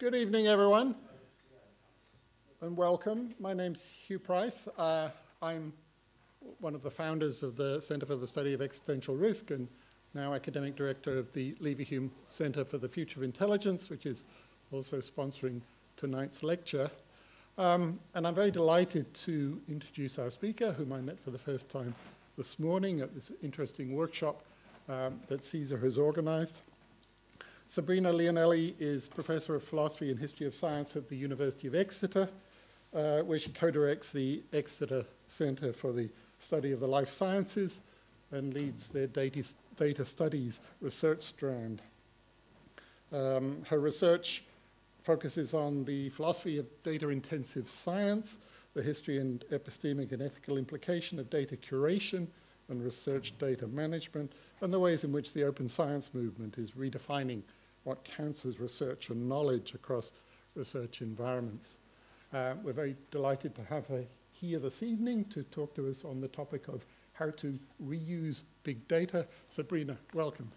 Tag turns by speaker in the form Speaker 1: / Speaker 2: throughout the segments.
Speaker 1: Good evening, everyone, and welcome. My name's Huw Price. Uh, I'm one of the founders of the Center for the Study of Existential Risk and now academic director of the Leverhulme Center for the Future of Intelligence, which is also sponsoring tonight's lecture. Um, and I'm very delighted to introduce our speaker, whom I met for the first time this morning at this interesting workshop um, that CSER has organized. Sabina Leonelli is Professor of Philosophy and History of Science at the University of Exeter, uh, where she co-directs the Exeter Center for the Study of the Life Sciences and leads their data, data studies research strand. Um, her research focuses on the philosophy of data-intensive science, the history and epistemic and ethical implication of data curation and research data management, and the ways in which the open science movement is redefining what counts as research and knowledge across research environments. Uh, we're very delighted to have her here this evening to talk to us on the topic of how to reuse big data. Sabina, welcome.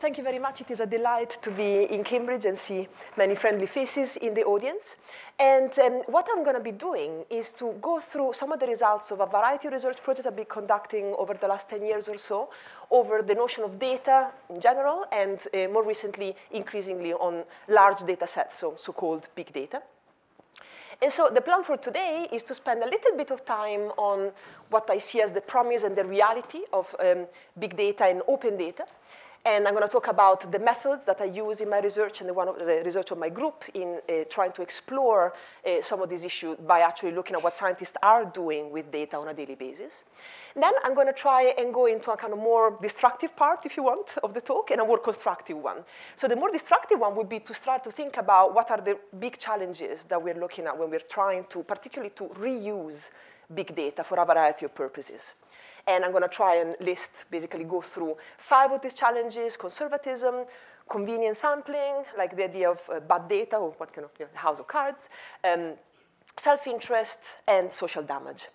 Speaker 2: Thank you very much. It is a delight to be in Cambridge and see many friendly faces in the audience. And um, what I'm going to be doing is to go through some of the results of a variety of research projects I've been conducting over the last 10 years or so over the notion of data in general and uh, more recently, increasingly on large data sets, so so-called big data. And so the plan for today is to spend a little bit of time on what I see as the promise and the reality of um, big data and open data. And I'm going to talk about the methods that I use in my research and the, one of the research of my group in uh, trying to explore uh, some of these issues by actually looking at what scientists are doing with data on a daily basis. Then I'm going to try and go into a kind of more destructive part, if you want, of the talk, and a more constructive one. So the more destructive one would be to start to think about what are the big challenges that we're looking at when we're trying to, particularly to reuse big data for a variety of purposes. And I'm going to try and list, basically go through five of these challenges, conservatism, convenient sampling, like the idea of uh, bad data or what kind of you know, house of cards, um, self-interest, and social damage.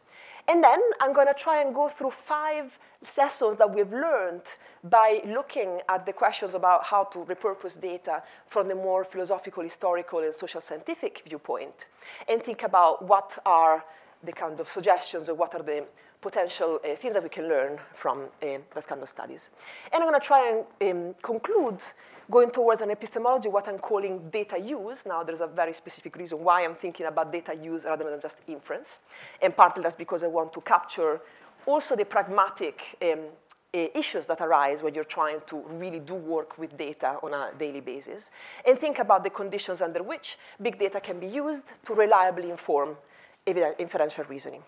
Speaker 2: And then I'm going to try and go through five lessons that we've learned by looking at the questions about how to repurpose data from the more philosophical, historical, and social scientific viewpoint, and think about what are the kind of suggestions or what are the potential uh, things that we can learn from uh, that kind of studies. And I'm going to try and um, conclude going towards an epistemology, what I'm calling data use. Now, there's a very specific reason why I'm thinking about data use rather than just inference. And partly that's because I want to capture also the pragmatic um, uh, issues that arise when you're trying to really do work with data on a daily basis, and think about the conditions under which big data can be used to reliably inform inferential reasoning.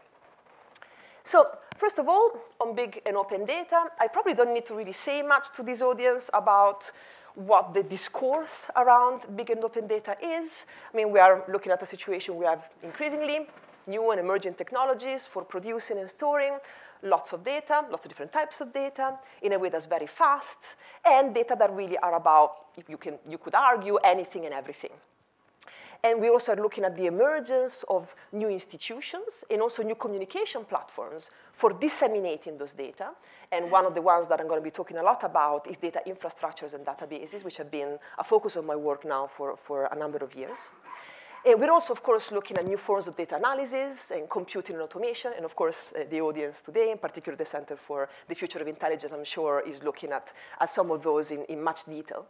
Speaker 2: So first of all, on big and open data, I probably don't need to really say much to this audience about what the discourse around big and open data is. I mean, we are looking at a situation where we have increasingly new and emerging technologies for producing and storing lots of data, lots of different types of data, in a way that's very fast, and data that really are about, you, can, you could argue, anything and everything. And we also are looking at the emergence of new institutions and also new communication platforms for disseminating those data. And one of the ones that I'm going to be talking a lot about is data infrastructures and databases, which have been a focus of my work now for, for a number of years. And we're also, of course, looking at new forms of data analysis and computing and automation. And of course, uh, the audience today, in particular the Center for the Future of Intelligence, I'm sure, is looking at, at some of those in, in much detail.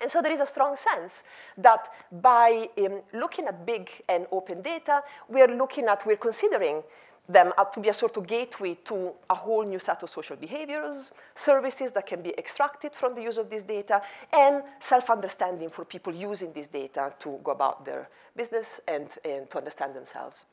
Speaker 2: And so there is a strong sense that by um, looking at big and open data, we're looking at, we're considering them to be a sort of gateway to a whole new set of social behaviors, services that can be extracted from the use of this data, and self-understanding for people using this data to go about their business and, and to understand themselves.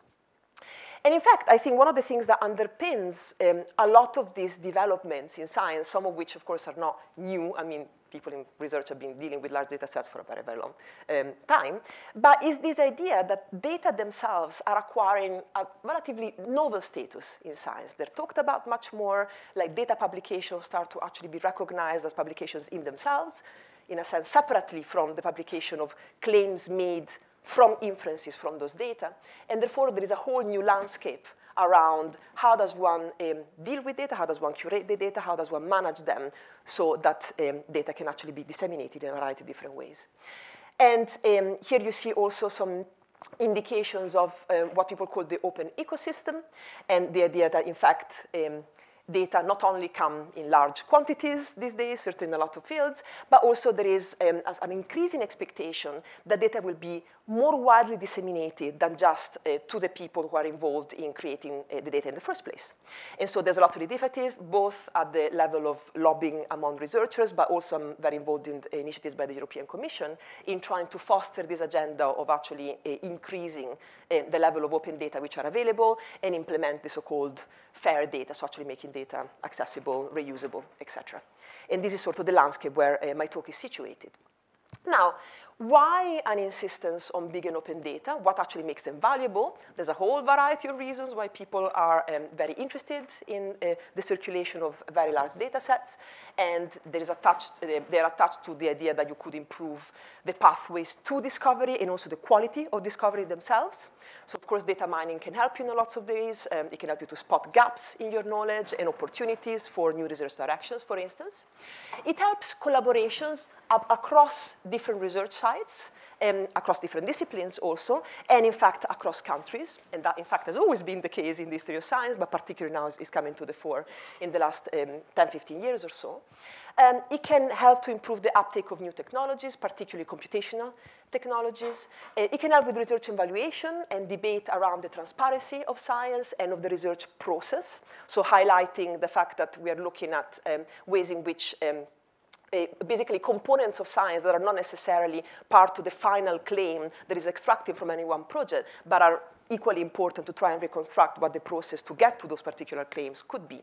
Speaker 2: And in fact, I think one of the things that underpins um, a lot of these developments in science, some of which, of course, are not new. I mean, people in research have been dealing with large data sets for a very, very long um, time, but is this idea that data themselves are acquiring a relatively novel status in science. They're talked about much more, like data publications start to actually be recognized as publications in themselves, in a sense, separately from the publication of claims made from inferences from those data. And therefore, there is a whole new landscape around how does one um, deal with data, how does one curate the data, how does one manage them so that um, data can actually be disseminated in a variety of different ways. And um, here you see also some indications of uh, what people call the open ecosystem and the idea that, in fact, um, data not only come in large quantities these days, certainly in a lot of fields, but also there is um, an increasing expectation that data will be more widely disseminated than just uh, to the people who are involved in creating uh, the data in the first place. And so there's a lot of initiatives, both at the level of lobbying among researchers, but also I'm very involved in initiatives by the European Commission in trying to foster this agenda of actually uh, increasing uh, the level of open data which are available and implement the so-called fair data, so actually making data accessible, reusable, etc. And this is sort of the landscape where uh, my talk is situated. Now, why an insistence on big and open data? What actually makes them valuable? There's a whole variety of reasons why people are um, very interested in uh, the circulation of very large data sets. And there is attached, uh, they're attached to the idea that you could improve the pathways to discovery and also the quality of discovery themselves. So of course, data mining can help you in lots of ways. Um, it can help you to spot gaps in your knowledge and opportunities for new research directions, for instance. It helps collaborations across different research sites, um, across different disciplines also, and in fact across countries. And that in fact has always been the case in the history of science, but particularly now is, is coming to the fore in the last um, 10, 15 years or so. Um, it can help to improve the uptake of new technologies, particularly computational technologies. It can help with research evaluation and debate around the transparency of science and of the research process. So highlighting the fact that we are looking at um, ways in which um, basically components of science that are not necessarily part of the final claim that is extracted from any one project, but are equally important to try and reconstruct what the process to get to those particular claims could be.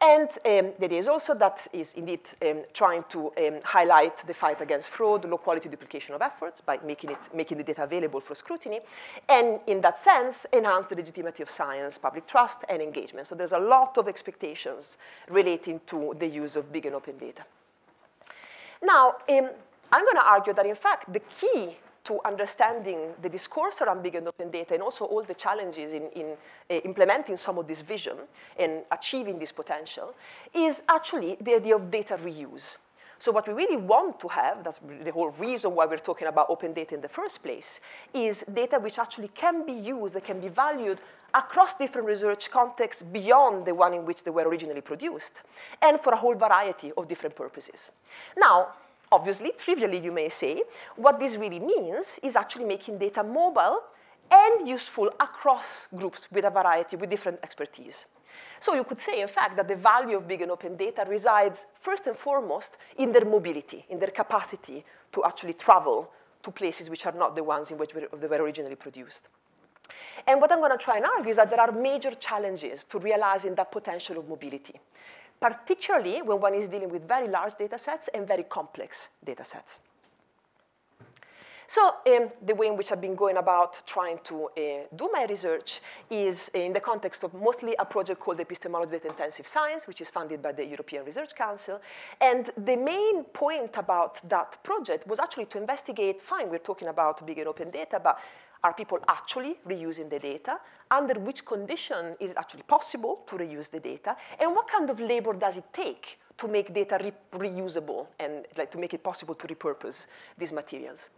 Speaker 2: And um, the idea is also that is indeed um, trying to um, highlight the fight against fraud, low quality duplication of efforts by making, it, making the data available for scrutiny, and in that sense, enhance the legitimacy of science, public trust, and engagement. So there's a lot of expectations relating to the use of big and open data. Now, um, I'm going to argue that, in fact, the key to understanding the discourse around big and open data and also all the challenges in, in uh, implementing some of this vision and achieving this potential is actually the idea of data reuse. So what we really want to have, that's the whole reason why we're talking about open data in the first place, is data which actually can be used, that can be valued across different research contexts beyond the one in which they were originally produced, and for a whole variety of different purposes. Now, Obviously, trivially you may say, what this really means is actually making data mobile and useful across groups with a variety, with different expertise. So you could say, in fact, that the value of big and open data resides first and foremost in their mobility, in their capacity to actually travel to places which are not the ones in which they were originally produced. And what I'm going to try and argue is that there are major challenges to realizing that potential of mobility particularly when one is dealing with very large data sets and very complex data sets. So um, the way in which I've been going about trying to uh, do my research is in the context of mostly a project called Epistemology Data Intensive Science, which is funded by the European Research Council. And the main point about that project was actually to investigate, fine, we're talking about big and open data, but are people actually reusing the data? Under which condition is it actually possible to reuse the data? And what kind of labor does it take to make data re reusable and like, to make it possible to repurpose these materials?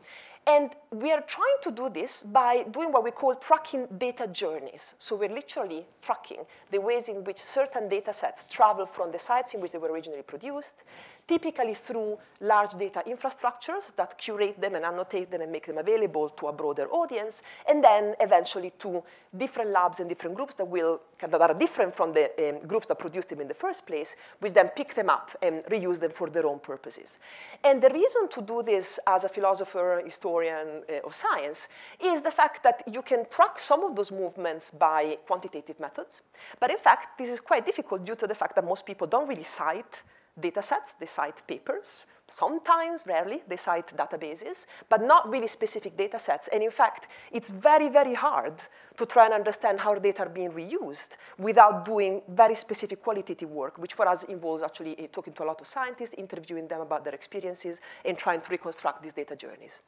Speaker 2: And we are trying to do this by doing what we call tracking data journeys. So we're literally tracking the ways in which certain data sets travel from the sites in which they were originally produced, typically through large data infrastructures that curate them and annotate them and make them available to a broader audience, and then eventually to different labs and different groups that will that are different from the um, groups that produced them in the first place, which then pick them up and reuse them for their own purposes. And the reason to do this as a philosopher, historian uh, of science is the fact that you can track some of those movements by quantitative methods. But in fact, this is quite difficult due to the fact that most people don't really cite data sets, they cite papers. Sometimes, rarely, they cite databases, but not really specific data sets. And in fact, it's very, very hard to try and understand how data are being reused without doing very specific qualitative work, which for us involves actually uh, talking to a lot of scientists, interviewing them about their experiences, and trying to reconstruct these data journeys.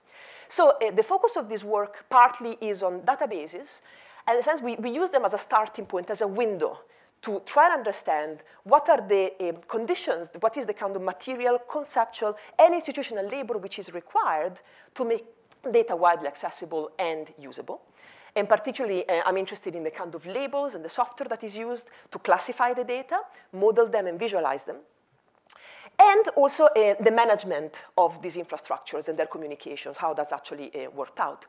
Speaker 2: So uh, the focus of this work partly is on databases, And in a sense, we, we use them as a starting point, as a window to try and understand what are the um, conditions, what is the kind of material, conceptual, and institutional labor which is required to make data widely accessible and usable. And particularly, uh, I'm interested in the kind of labels and the software that is used to classify the data, model them, and visualize them. And also uh, the management of these infrastructures and their communications, how that's actually uh, worked out.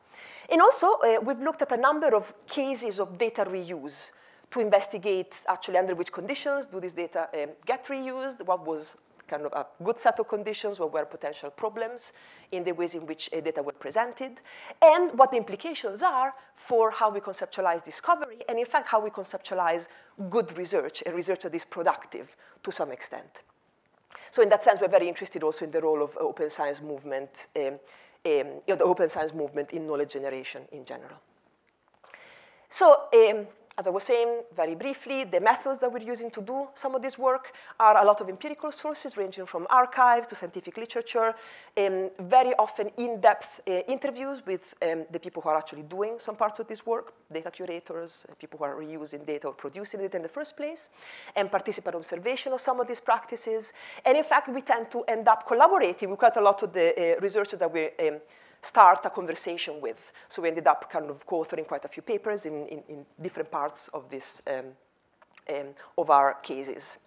Speaker 2: And also, uh, we've looked at a number of cases of data reuse to investigate actually under which conditions do these data um, get reused, what was kind of a good set of conditions, what were potential problems in the ways in which uh, data were presented, and what the implications are for how we conceptualize discovery, and in fact, how we conceptualize good research, a research that is productive to some extent. So in that sense, we're very interested also in the role of open science movement, um, um, you know, the open science movement in knowledge generation in general. So um, as I was saying very briefly, the methods that we're using to do some of this work are a lot of empirical sources ranging from archives to scientific literature, um, very often in-depth uh, interviews with um, the people who are actually doing some parts of this work, data curators, uh, people who are reusing data or producing it in the first place, and participant observation of some of these practices. And in fact, we tend to end up collaborating with quite a lot of the uh, researchers that we're um, start a conversation with. So we ended up kind of co-authoring quite a few papers in, in, in different parts of this, um, um, of our cases.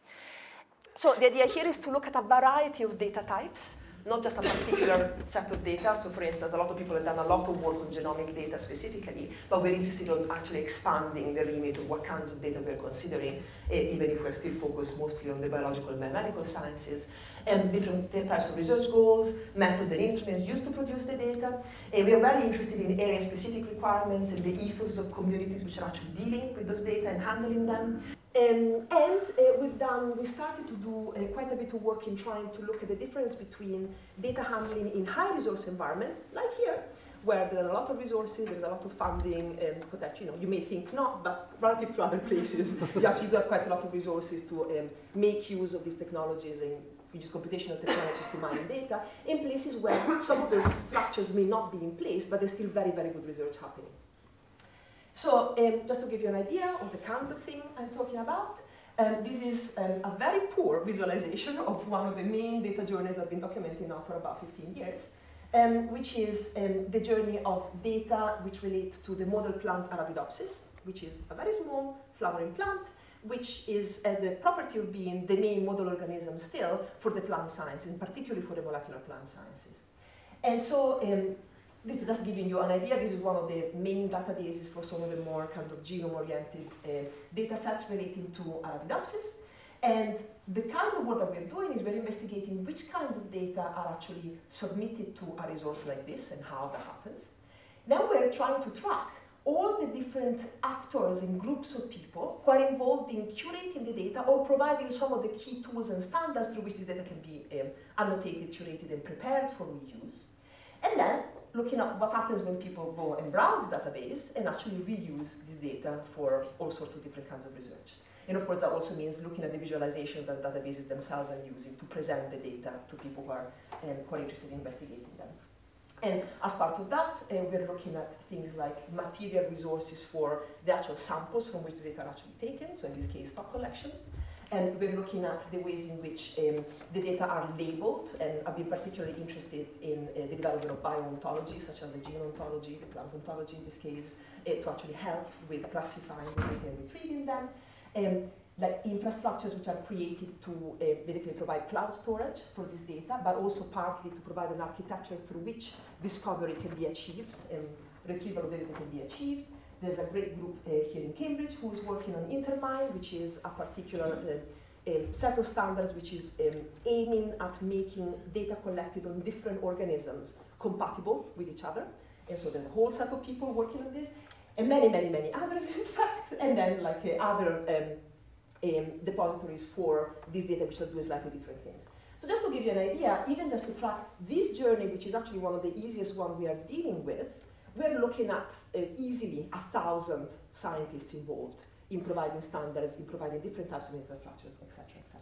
Speaker 2: So the idea here is to look at a variety of data types, not just a particular set of data. So for instance, a lot of people have done a lot of work on genomic data specifically, but we're interested in actually expanding the remit of what kinds of data we're considering, eh, even if we're still focused mostly on the biological and biomedical sciences and different types of research goals, methods and instruments used to produce the data. And we are very interested in area-specific requirements and the ethos of communities which are actually dealing with those data and handling them. Um, and uh, we've done, we started to do uh, quite a bit of work in trying to look at the difference between data handling in high resource environment, like here, where there are a lot of resources, there's a lot of funding, and potential, you know, you may think not, but relative to other places, you actually do have quite a lot of resources to um, make use of these technologies and use computational technologies to mine data in places where some of those structures may not be in place, but there's still very, very good research happening. So um, just to give you an idea of the kind of thing I'm talking about, um, this is um, a very poor visualization of one of the main data journeys I've been documenting now for about 15 years, um, which is um, the journey of data which relate to the model plant Arabidopsis, which is a very small flowering plant, which is as the property of being the main model organism still for the plant science, and particularly for the molecular plant sciences. And so um, this is just giving you an idea. This is one of the main databases for some of the more kind of genome-oriented uh, data sets relating to Arabidopsis. And the kind of work that we're doing is we're investigating which kinds of data are actually submitted to a resource like this and how that happens. Then we're trying to track all the different actors and groups of people who are involved in curating the data or providing some of the key tools and standards through which this data can be um, annotated, curated, and prepared for reuse. And then looking at what happens when people go and browse the database and actually reuse this data for all sorts of different kinds of research. And of course, that also means looking at the visualizations that databases themselves are using to present the data to people who are, um, interested in investigating them. And as part of that, uh, we're looking at things like material resources for the actual samples from which the data are actually taken, so in this case, stock collections. And we're looking at the ways in which um, the data are labeled, and I've been particularly interested in uh, the development of bio-ontology, such as the gene ontology, the plant ontology in this case, uh, to actually help with classifying the data and retrieving them. Um, like infrastructures which are created to uh, basically provide cloud storage for this data, but also partly to provide an architecture through which discovery can be achieved and retrieval of data can be achieved. There's a great group uh, here in Cambridge who's working on InterMine, which is a particular uh, um, set of standards which is um, aiming at making data collected on different organisms compatible with each other. And so there's a whole set of people working on this, and many, many, many others, in fact, and then like uh, other um, um, depositories for this data which are doing slightly different things. So just to give you an idea, even just to track this journey, which is actually one of the easiest one we are dealing with, we're looking at uh, easily a thousand scientists involved in providing standards, in providing different types of infrastructures, etc., etc.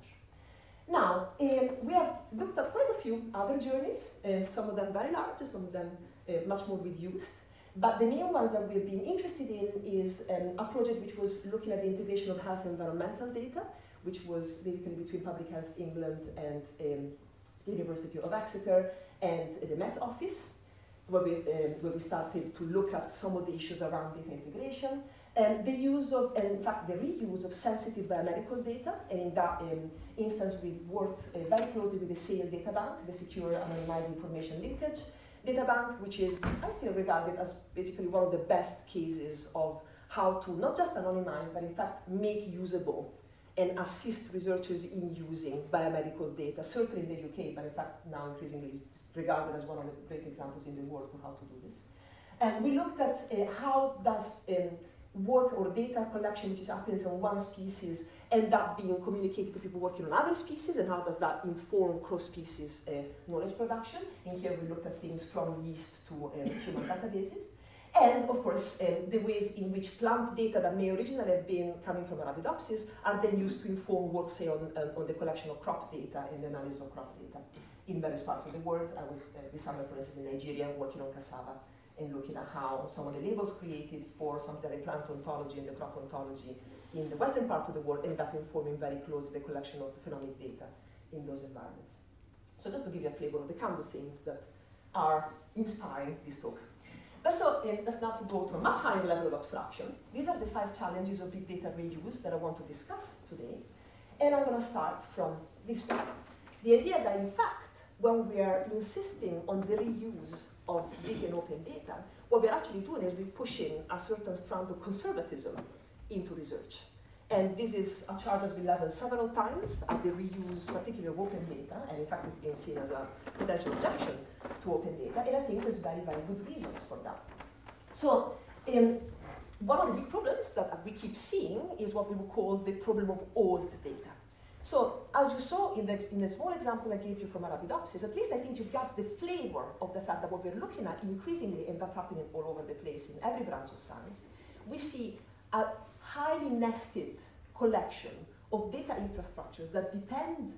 Speaker 2: Now, um, we have looked at quite a few other journeys, and some of them very large, some of them uh, much more reduced. But the main ones that we've been interested in is um, a project which was looking at the integration of health and environmental data, which was basically between Public Health England and um, the University of Exeter and the Met Office, where we, um, where we started to look at some of the issues around data integration. And the use of, and in fact, the reuse of sensitive biomedical data, and in that um, instance, we've worked uh, very closely with the SAIL data bank, the Secure Anonymized Information Linkage data bank, which is, I still regard it as basically one of the best cases of how to not just anonymize, but in fact, make usable and assist researchers in using biomedical data, certainly in the UK, but in fact now increasingly is regarded as one of the great examples in the world for how to do this. And we looked at uh, how does um, work or data collection which is happens on one species end up being communicated to people working on other species and how does that inform cross-species uh, knowledge production. In here we looked at things from yeast to um, human databases. And of course, um, the ways in which plant data that may originally have been coming from Arabidopsis are then used to inform work, say, on, um, on the collection of crop data and the analysis of crop data in various parts of the world. I was uh, this summer, for instance, in Nigeria working on cassava and looking at how some of the labels created for some of the plant ontology and the crop ontology in the western part of the world end up informing very closely the collection of phenomic data in those environments. So just to give you a flavor of the kind of things that are inspiring this talk. But so, um, just now to go to a much higher level of abstraction, these are the five challenges of big data reuse that I want to discuss today. And I'm going to start from this one. The idea that, in fact, when we are insisting on the reuse of big and open data, what we're actually doing is we're pushing a certain strand of conservatism into research. And this is a charge that's been leveled several times at the reuse, particularly of open data, and in fact it's been seen as a potential objection to open data, and I think there's very, very good reasons for that. So, um, one of the big problems that we keep seeing is what we would call the problem of old data. So, as you saw in the, in the small example I gave you from Arabidopsis, at least I think you got the flavor of the fact that what we're looking at increasingly, and that's happening all over the place in every branch of science, we see a highly nested collection of data infrastructures that depend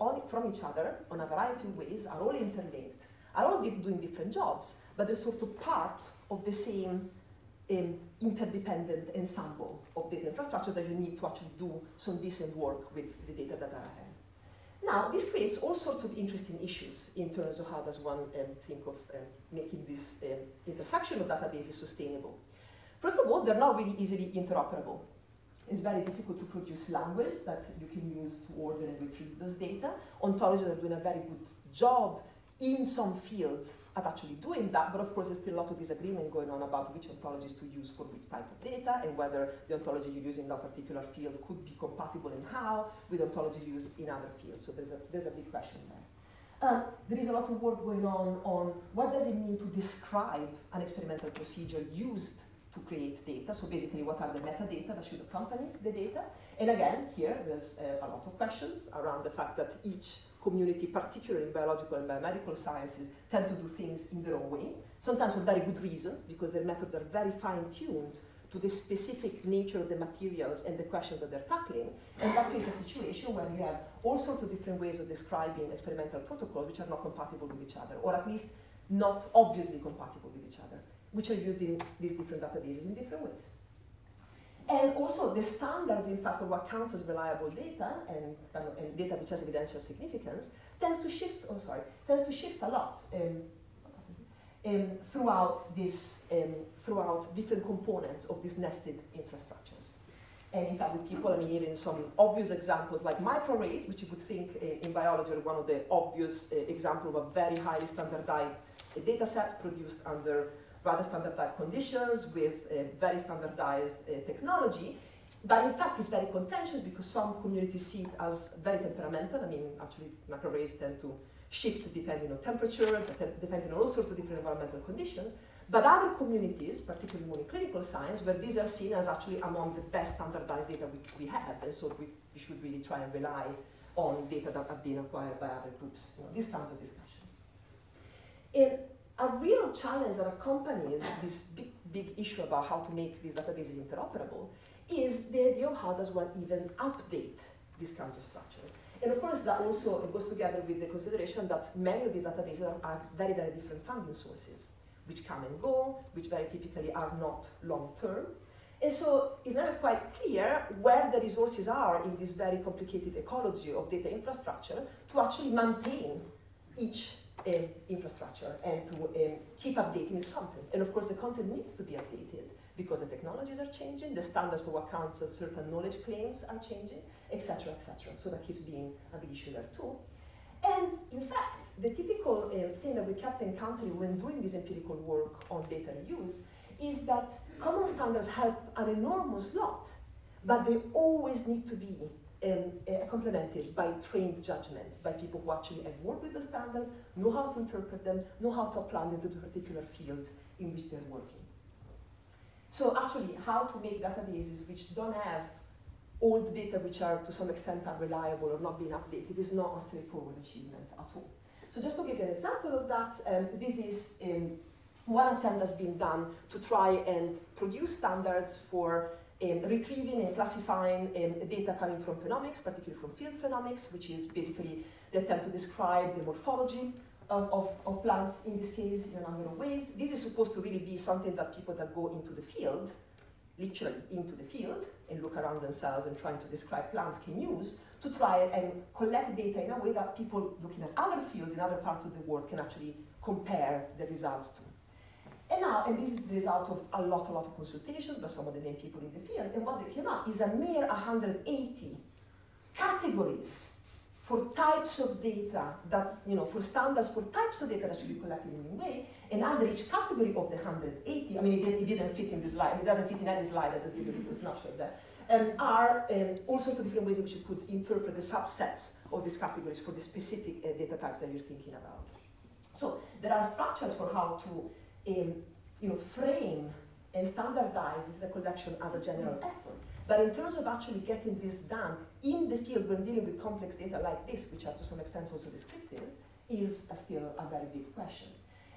Speaker 2: on, from each other on a variety of ways, are all interlinked, are all doing different jobs, but they're sort of part of the same um, interdependent ensemble of data infrastructures that you need to actually do some decent work with the data that are ahead. Now, this creates all sorts of interesting issues in terms of how does one um, think of um, making this um, intersection of databases sustainable. First of all, they're not really easily interoperable. It's very difficult to produce language that you can use to order and retrieve those data. Ontologies are doing a very good job in some fields at actually doing that, but of course there's still a lot of disagreement going on about which ontologies to use for which type of data and whether the ontology you use in that particular field could be compatible and how with ontologies used in other fields. So there's a, there's a big question there. Uh, there is a lot of work going on on what does it mean to describe an experimental procedure used to create data. So basically, what are the metadata that should accompany the data? And again, here there's uh, a lot of questions around the fact that each community, particularly in biological and biomedical sciences, tend to do things in their own way, sometimes for very good reason, because their methods are very fine-tuned to the specific nature of the materials and the questions that they're tackling. And that creates a situation where you have all sorts of different ways of describing experimental protocols which are not compatible with each other, or at least not obviously compatible with each other, which are used in these different databases in different ways. And also the standards, in fact, of what counts as reliable data and, and data which has evidential significance tends to shift, oh sorry, tends to shift a lot um, um, throughout this, um, throughout different components of these nested infrastructures. And in fact, with people, I mean, even some obvious examples like microarrays, which you would think uh, in biology are one of the obvious uh, example of a very highly standardized data set produced under rather standardized conditions with very standardized uh, technology. But in fact, it's very contentious because some communities see it as very temperamental. I mean, actually, microarrays tend to shift depending on temperature, depending on all sorts of different environmental conditions. But other communities, particularly more in clinical science, where these are seen as actually among the best standardized data we, we have, and so we, we should really try and rely on data that have been acquired by other groups. You know, these kinds of discussions. In, a real challenge that accompanies this big, big issue about how to make these databases interoperable is the idea of how does one even update these kinds of structures. And of course, that also goes together with the consideration that many of these databases are, are very, very different funding sources which come and go, which very typically are not long-term. And so it's never quite clear where the resources are in this very complicated ecology of data infrastructure to actually maintain each infrastructure and to um, keep updating its content. And of course, the content needs to be updated because the technologies are changing, the standards for what counts as certain knowledge claims are changing, etc., etc. So that keeps being a big issue there too. And in fact, the typical uh, thing that we kept encountering when doing this empirical work on data reuse is that common standards help an enormous lot, but they always need to be um, uh, complemented by trained judgment, by people who actually have worked with the standards, know how to interpret them, know how to apply them to the particular field in which they're working. So actually, how to make databases which don't have old data which are to some extent unreliable or not being updated is not a straightforward achievement at all. So just to give you an example of that, um, this is um, one attempt that's been done to try and produce standards for um, retrieving and classifying um, data coming from phenomics, particularly from field phenomics, which is basically the attempt to describe the morphology of, of, of, plants in this case in a number of ways. This is supposed to really be something that people that go into the field, literally into the field, and look around themselves and trying to describe plants can use to try and collect data in a way that people looking at other fields in other parts of the world can actually compare the results to. And now, and this is the result of a lot, a lot of consultations by some of the main people in the field, and what they came up is a mere 180 categories for types of data that, you know, for standards for types of data that should be collected in a way, and under each category of the 180, I mean, it, it didn't fit in this slide, it doesn't fit in any slide, I just give you a little snapshot that, um, are um, all sorts of different ways in which you could interpret the subsets of these categories for the specific uh, data types that you're thinking about. So there are structures for how to um, you know, frame and standardize the collection as a general effort. But in terms of actually getting this done in the field when dealing with complex data like this, which are to some extent also descriptive, is a still a very big question.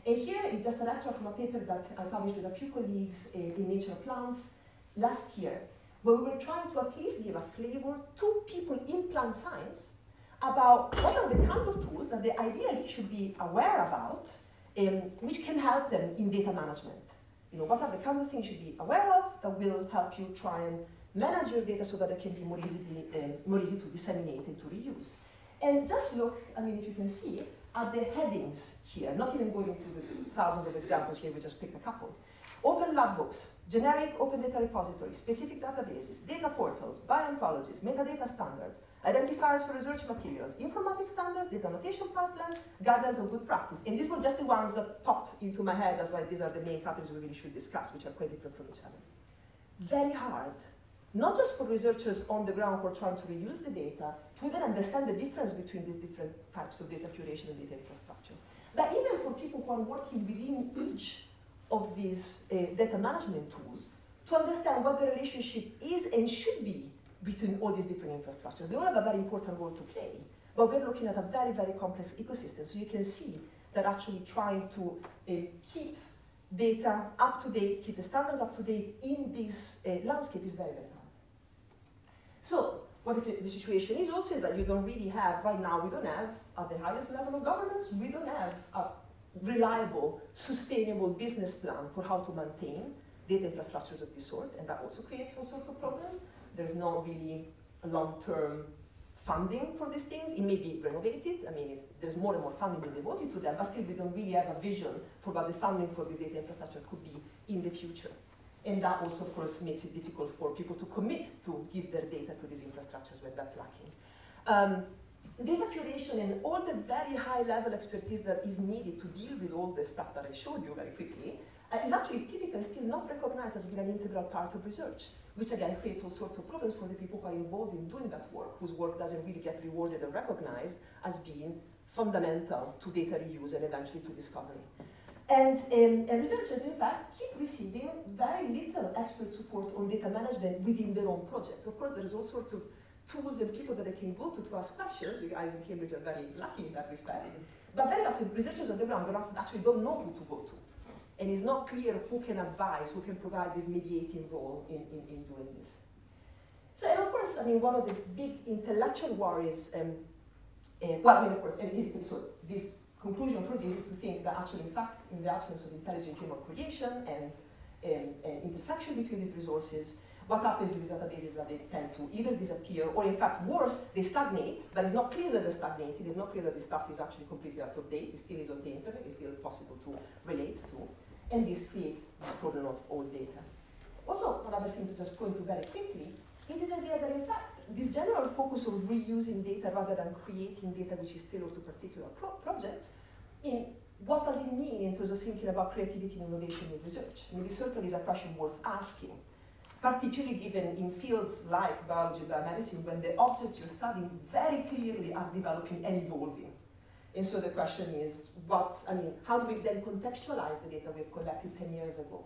Speaker 2: And here is just an extra from a paper that I published with a few colleagues in, in Nature Plants last year, where we were trying to at least give a flavor to people in plant science about what are the kind of tools that they ideally should be aware about um, which can help them in data management. You know, what are the kind of things you should be aware of that will help you try and manage your data so that it can be more, easily, um, more easy to disseminate and to reuse. And just look, I mean, if you can see, at the headings here, not even going into the thousands of examples here, we just picked a couple. Open lab books, generic open data repositories, specific databases, data portals, bio-ontologies, metadata standards, identifiers for research materials, informatics standards, data annotation pipelines, guidelines of good practice. And these were just the ones that popped into my head as like these are the main categories we really should discuss, which are quite different from each other. Very hard, not just for researchers on the ground who are trying to reuse the data, to even understand the difference between these different types of data curation and data infrastructures. But even for people who are working within each of these uh, data management tools to understand what the relationship is and should be between all these different infrastructures. They all have a very important role to play, but we're looking at a very, very complex ecosystem. So you can see that actually trying to uh, keep data up to date, keep the standards up to date in this uh, landscape is very, very hard. So what is the situation is also is that you don't really have, right now we don't have, at the highest level of governance, we don't have a reliable, sustainable business plan for how to maintain data infrastructures of this sort, and that also creates all sorts of problems. There's not really long-term funding for these things. It may be renovated. I mean, there's more and more funding being devoted to them, but still we don't really have a vision for what the funding for this data infrastructure could be in the future. And that also, of course, makes it difficult for people to commit to give their data to these infrastructures when that's lacking. Um, data curation and all the very high level expertise that is needed to deal with all the stuff that I showed you very quickly uh, is actually typically still not recognized as being an integral part of research, which again creates all sorts of problems for the people who are involved in doing that work, whose work doesn't really get rewarded and recognized as being fundamental to data reuse and eventually to discovery. And, um, and researchers, in fact, keep receiving very little expert support on data management within their own projects. Of course, there is all sorts of tools and people that they can go to to ask questions. You guys in Cambridge are very lucky in that respect. But very often, researchers on the ground actually don't know who to go to. And it's not clear who can advise, who can provide this mediating role in, in, in doing this. So, and of course, I mean, one of the big intellectual worries, um, uh, well, I mean, of course, and basically, so this conclusion for this is to think that actually, in fact, in the absence of intelligent human creation and, and, and intersection between these resources, what happens with the databases that they tend to either disappear or in fact worse, they stagnate, but it's not clear that they stagnate, it is not clear that this stuff is actually completely out of date, it still is on the internet, it's still possible to relate to, and this creates this problem of old data. Also, another thing to just go into very quickly is this idea that in fact, this general focus on reusing data rather than creating data which is tailored to particular pro projects, in what does it mean in terms of thinking about creativity and innovation in research? I mean, this certainly is a question worth asking particularly given in fields like biology, biomedicine, when the objects you're studying very clearly are developing and evolving. And so the question is, what, I mean, how do we then contextualize the data we've collected 10 years ago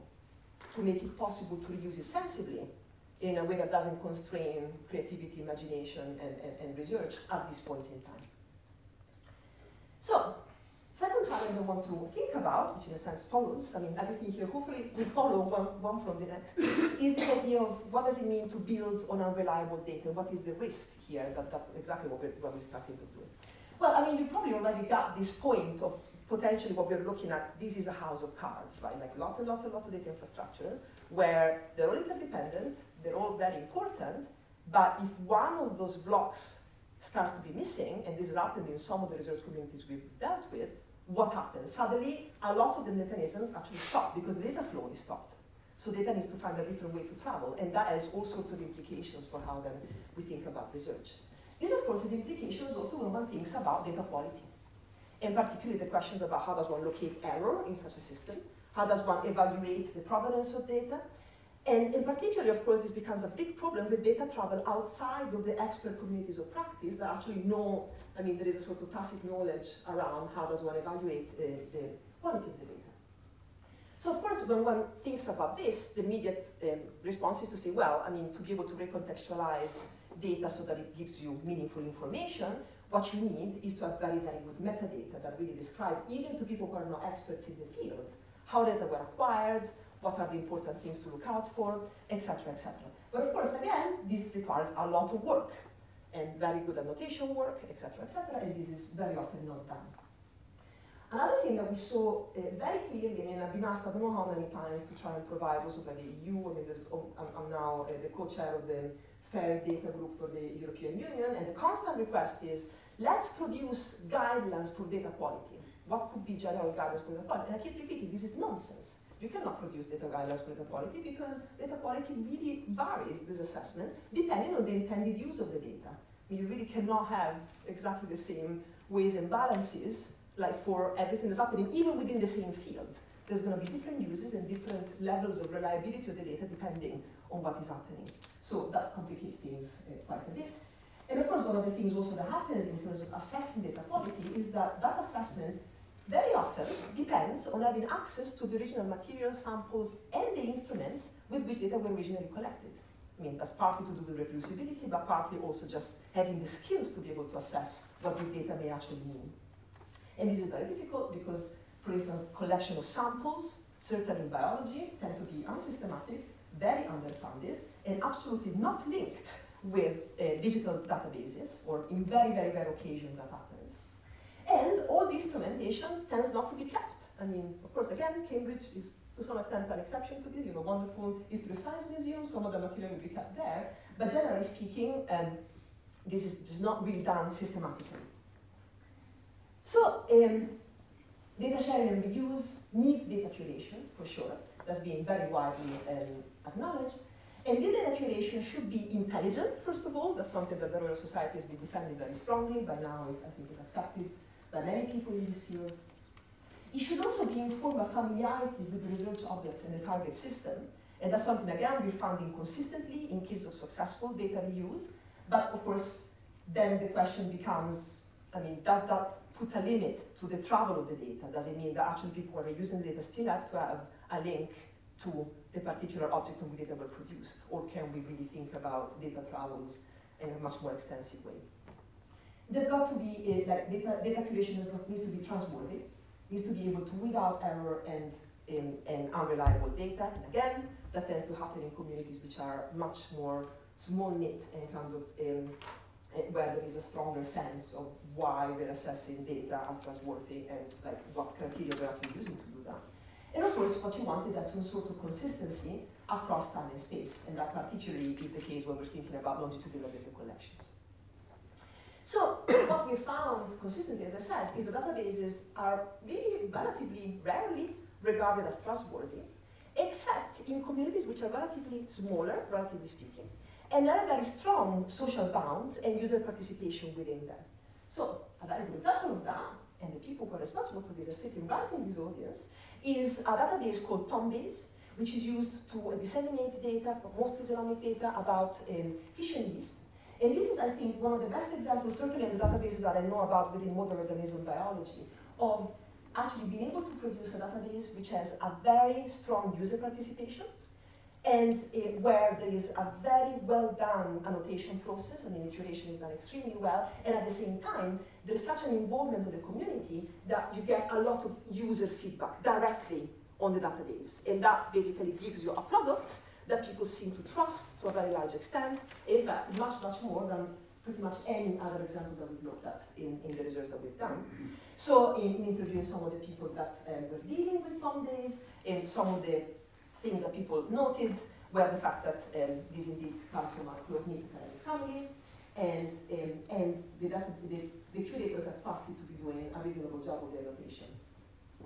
Speaker 2: to make it possible to reuse it sensibly in a way that doesn't constrain creativity, imagination, and, and, and research at this point in time. So, Second challenge I want to think about, which in a sense follows, I mean, everything here hopefully will follow one, one from the next, is this idea of what does it mean to build on unreliable data? What is the risk here? That, that's exactly what we're, what we're starting to do. Well, I mean, you probably already got this point of potentially what we're looking at. This is a house of cards, right? Like lots and lots and lots of data infrastructures where they're all interdependent, they're all very important, but if one of those blocks starts to be missing, and this has happened in some of the research communities we've dealt with, what happens? Suddenly, a lot of the mechanisms actually stop because the data flow is stopped. So data needs to find a different way to travel, and that has all sorts of implications for how then we think about research. This, of course, has implications also when one thinks about data quality, and particularly the questions about how does one locate error in such a system, how does one evaluate the provenance of data, and in particular, of course, this becomes a big problem with data travel outside of the expert communities of practice that actually know, I mean, there is a sort of tacit knowledge around how does one evaluate uh, the quality of the data. So of course, when one thinks about this, the immediate um, response is to say, well, I mean, to be able to recontextualize data so that it gives you meaningful information, what you need is to have very, very good metadata that really describe, even to people who are not experts in the field, how data were acquired, what are the important things to look out for, etc., etc. But of course, again, this requires a lot of work and very good annotation work, etc., etc., and this is very often not done. Another thing that we saw uh, very clearly, I mean, I've been asked I don't know how many times to try and provide also by the EU, I mean, oh, I'm, I'm, now uh, the co-chair of the FAIR data group for the European Union, and the constant request is, let's produce guidelines for data quality. What could be general guidelines for data quality? And I keep repeating, this is nonsense you cannot produce data guidelines for data quality because data quality really varies, these assessments, depending on the intended use of the data. You really cannot have exactly the same weights and balances like for everything that's happening, even within the same field. There's going to be different uses and different levels of reliability of the data depending on what is happening. So that complicates things uh, quite a bit. And of course, one of the things also that happens in terms of assessing data quality is that that assessment very often depends on having access to the original material samples and the instruments with which data were originally collected. I mean, that's partly to do with reproducibility, but partly also just having the skills to be able to assess what this data may actually mean. And this is very difficult because, for instance, collection of samples, certainly in biology, tend to be unsystematic, very underfunded, and absolutely not linked with uh, digital databases, or in very, very rare occasions that happen. And all instrumentation tends not to be kept. I mean, of course, again, Cambridge is to some extent an exception to this. You know, wonderful history science museum, some of the material will be kept there. But generally speaking, um, this is just not really done systematically. So, um, data sharing and reuse needs data curation, for sure. That's being very widely um, acknowledged. And this data curation should be intelligent, first of all. That's something that the Royal Society has been defending very strongly, but now is, I think is accepted by many people in this field. It should also be informed by familiarity with the research objects and the target system. And that's something, again, we're finding consistently in case of successful data reuse. But of course, then the question becomes, I mean, does that put a limit to the travel of the data? Does it mean that actually people who are using the data still have to have a link to the particular object on which data were produced? Or can we really think about data travels in a much more extensive way? There's got to be, a, like data, data curation needs to be trustworthy, needs to be able to weed out error and, and, and unreliable data. And again, that tends to happen in communities which are much more small knit and kind of um, where there is a stronger sense of why we're assessing data as trustworthy and like what criteria we're actually using to do that. And of course, what you want is some sort of consistency across time and space, and that particularly is the case when we're thinking about longitudinal data collections. So what we found consistently, as I said, is that databases are really relatively rarely regarded as trustworthy, except in communities which are relatively smaller, relatively speaking, and have very strong social bounds and user participation within them. So a very good example of that, and the people who are responsible for this are sitting right in this audience, is a database called PomBase, which is used to disseminate data, mostly genomic data, about um, fish and yeast. And this is, I think, one of the best examples, certainly in the databases that I know about within modern organism biology, of actually being able to produce a database which has a very strong user participation, and uh, where there is a very well done annotation process, and the curation is done extremely well, and at the same time, there's such an involvement of the community that you get a lot of user feedback directly on the database. And that basically gives you a product that people seem to trust to a very large extent, in fact, much, much more than pretty much any other example that we've looked at in, in the research that we've done. So in, in interviewing some of the people that um, were dealing with PomBase, and some of the things that people noted were the fact that um, this indeed comes from a close-knit family, and, um, and the, the, the curators are trusted to be doing a reasonable job of their annotation,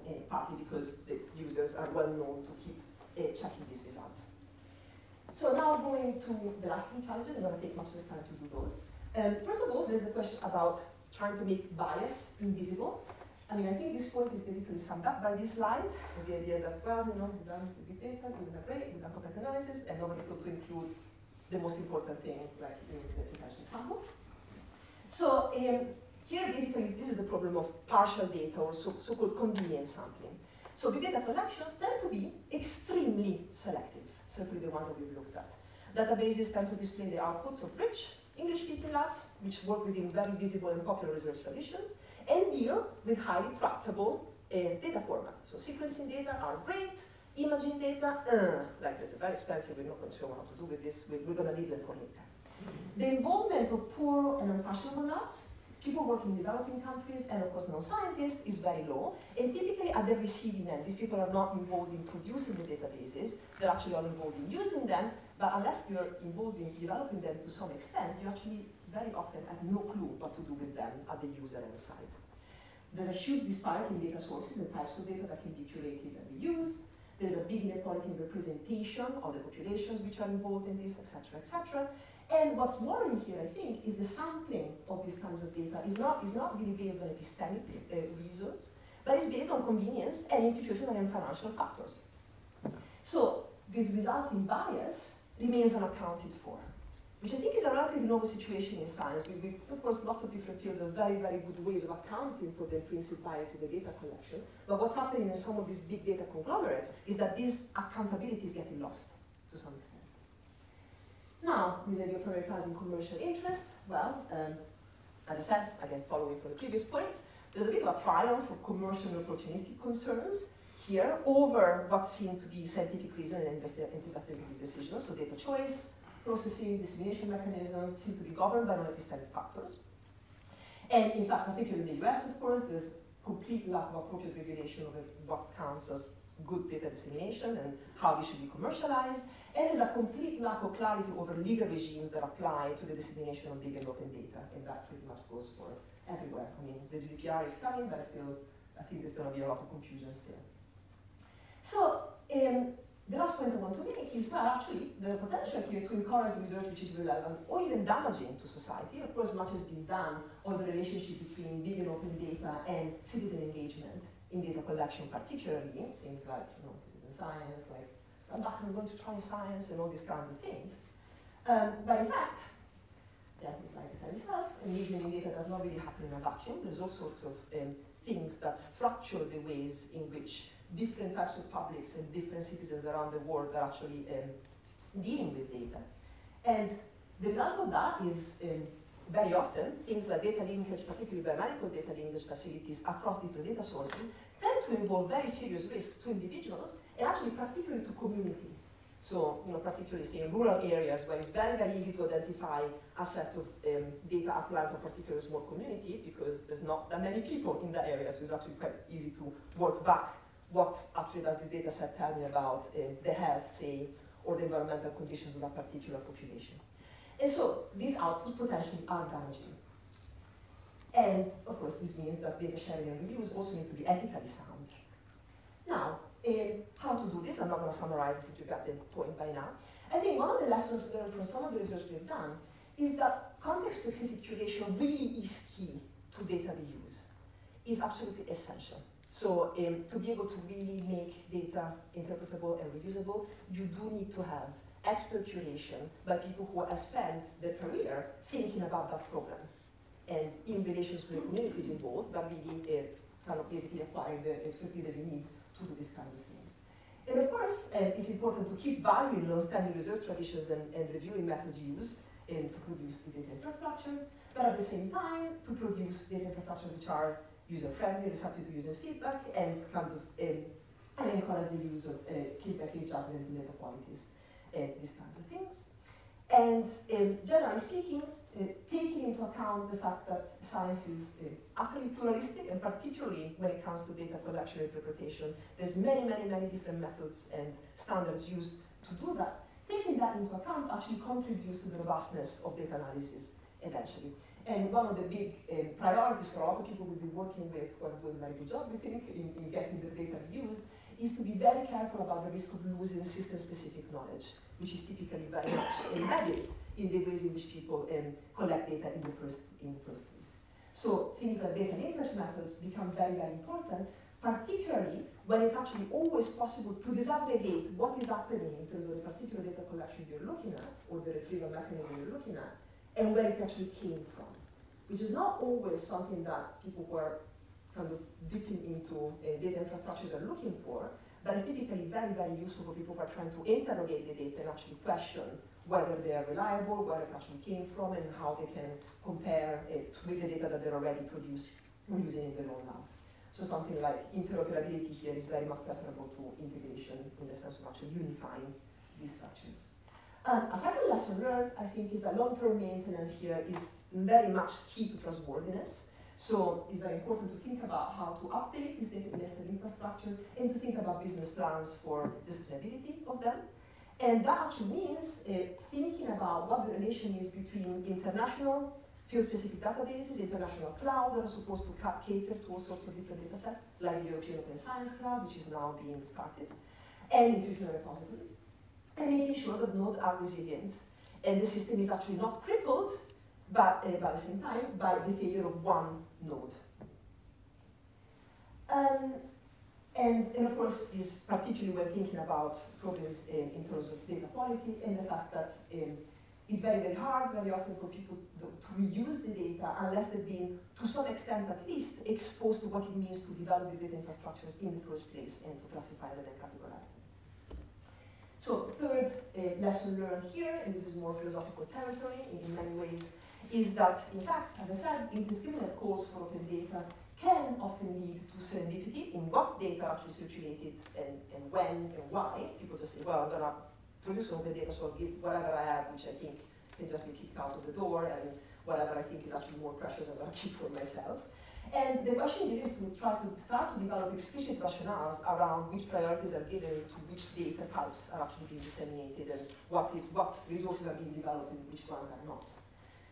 Speaker 2: uh, partly because the users are well known to keep uh, checking these results. So now going to the last three challenges, I'm going to take much less time to do those. Um, first of all, there's a question about trying to make bias invisible. I mean, I think this point is basically summed up by this slide, the idea that, well, you know, we've done big data, we've done great, we've done complex analysis, and nobody's going to include the most important thing, like the, the potential sample. So um, here, basically, this is the problem of partial data, or so-called so convenience sampling. So big data collections tend to be extremely selective, certainly the ones that we've looked at. Databases tend to display the outputs of rich English-speaking labs, which work within very visible and popular research traditions, and deal with highly tractable uh, data formats. So sequencing data are great, imaging data, uh, like this, very expensive, we're not going to show how to do with this, we're, we're going to leave them for later. The involvement of poor and unfashionable labs, people working in developing countries, and of course non-scientists, is very low. And typically at the receiving end, these people are not involved in producing the databases, they're actually all involved in using them, but unless you're involved in developing them to some extent, you actually very often have no clue what to do with them at the user end side. There's a huge disparity in data sources and types of data that can be curated and reused. There's a big inequality in representation of the populations which are involved in this, etc., etc. And what's worrying here, I think, is the sampling of these kinds of data is not, is not really based on epistemic uh, reasons, but it's based on convenience and institutional and financial factors. So this resulting bias remains unaccounted for, which I think is a relatively novel situation in science. We, we, of course, lots of different fields have very, very good ways of accounting for the intrinsic bias in the data collection. But what's happening in some of these big data conglomerates is that this accountability is getting lost to some extent. Now, this idea of prioritizing commercial interest, well, um, as I said, again, following from the previous point, there's a bit of a triumph of commercial and opportunistic concerns here over what seem to be scientific reason and investigative decisions, so data choice, processing, dissemination mechanisms seem to be governed by non-epistemic factors. And in fact, particularly in the US, of course, there's complete lack of appropriate regulation of what counts as good data dissemination and how this should be commercialized. And there's a complete lack of clarity over legal regimes that apply to the dissemination of big and open data, and that pretty much goes for everywhere. I mean, the GDPR is coming, but still, I think there's going to be a lot of confusion still. So um, the last point I want to make is, well, actually, the potential here to encourage research which is relevant or even damaging to society. Of course, much has been done on the relationship between big and open data and citizen engagement in data collection, particularly things like you know, citizen science, like back and going to try science and all these kinds of things. Um, but in fact, yeah, besides itself, engagement in data does not really happen in a vacuum. There's all sorts of um, things that structure the ways in which different types of publics and different citizens around the world are actually um, dealing with data. And the result of that is um, very often things like data linkage, particularly biomedical data linkage facilities across different data sources, tend to involve very serious risks to individuals and actually particularly to communities. So, you know, particularly say in rural areas where it's very, very easy to identify a set of um, data applied to a particular small community because there's not that many people in that area, so it's actually quite easy to work back what actually does this data set tell me about uh, the health, say, or the environmental conditions of that particular population. And so these outputs potentially are damaging. And of course, this means that data sharing and reuse also needs to be ethically sound. Now, how to do this, I'm not going to summarize it you got the point by now. I think one of the lessons learned from some of the research we've done is that context-specific curation really is key to data reuse, is absolutely essential. So um, to be able to really make data interpretable and reusable, you do need to have expert curation by people who have spent their career thinking about that problem and in relations with the communities involved, but really uh, kind of basically applying the expertise that we need to do these kinds of things. And of course, uh, it's important to keep valuing long-standing research traditions and, and reviewing methods used um, to produce the data infrastructures, but at the same time, to produce data infrastructures which are user-friendly, receptive to user feedback, and kind of um, and encourage the use of uh, case-by-case judgment and data qualities, and these kinds of things. And um, generally speaking, uh, taking into account the fact that science is uh, utterly pluralistic, and particularly when it comes to data collection and interpretation, there's many, many, many different methods and standards used to do that. Taking that into account actually contributes to the robustness of data analysis eventually. And one of the big uh, priorities for all the people we've been working with, who are doing a very good job, we think, in, in getting the data used, is to be very careful about the risk of losing system-specific knowledge, which is typically very much embedded in the ways in which people um, collect data in the first in the first place. So things like data linkage methods become very, very important, particularly when it's actually always possible to disaggregate what is happening in terms of the particular data collection you're looking at, or the retrieval mechanism you're looking at, and where it actually came from which is not always something that people who are kind of dipping into uh, data infrastructures are looking for, but it's typically very, very useful for people who are trying to interrogate the data and actually question whether they are reliable, where the actually came from, and how they can compare it with the data that they're already produced using in their own lab. So something like interoperability here is very much preferable to integration in the sense of actually unifying these structures. Um, a second lesson learned, I think, is that long-term maintenance here is very much key to trustworthiness. So it's very important to think about how to update these data nested infrastructures and to think about business plans for the sustainability of them. And that actually means uh, thinking about what the relation is between international field-specific databases, international cloud that are supposed to cater to all sorts of different data sets, like the European Open Science Cloud, which is now being started, and institutional repositories and making sure that nodes are resilient. And the system is actually not crippled, but uh, by the same time, by the failure of one node. Um, and, and, of course, this particularly when thinking about problems uh, in terms of data quality and the fact that um, it's very, very hard very often for people to reuse the data unless they've been, to some extent at least, exposed to what it means to develop these data infrastructures in the first place and to classify them and categorize them. So third uh, lesson learned here, and this is more philosophical territory in, in many ways, is that, in fact, as I said, indiscriminate calls for open data can often lead to serendipity in what data actually circulated and, and when and why. People just say, well, I'm going to produce open data, so I'll give whatever I have, which I think can just be kicked out of the door, and whatever I think is actually more precious, I'm going to keep for myself. And the question here is to try to start to develop explicit rationales around which priorities are given to which data types are actually being disseminated and what, is, what resources are being developed and which ones are not.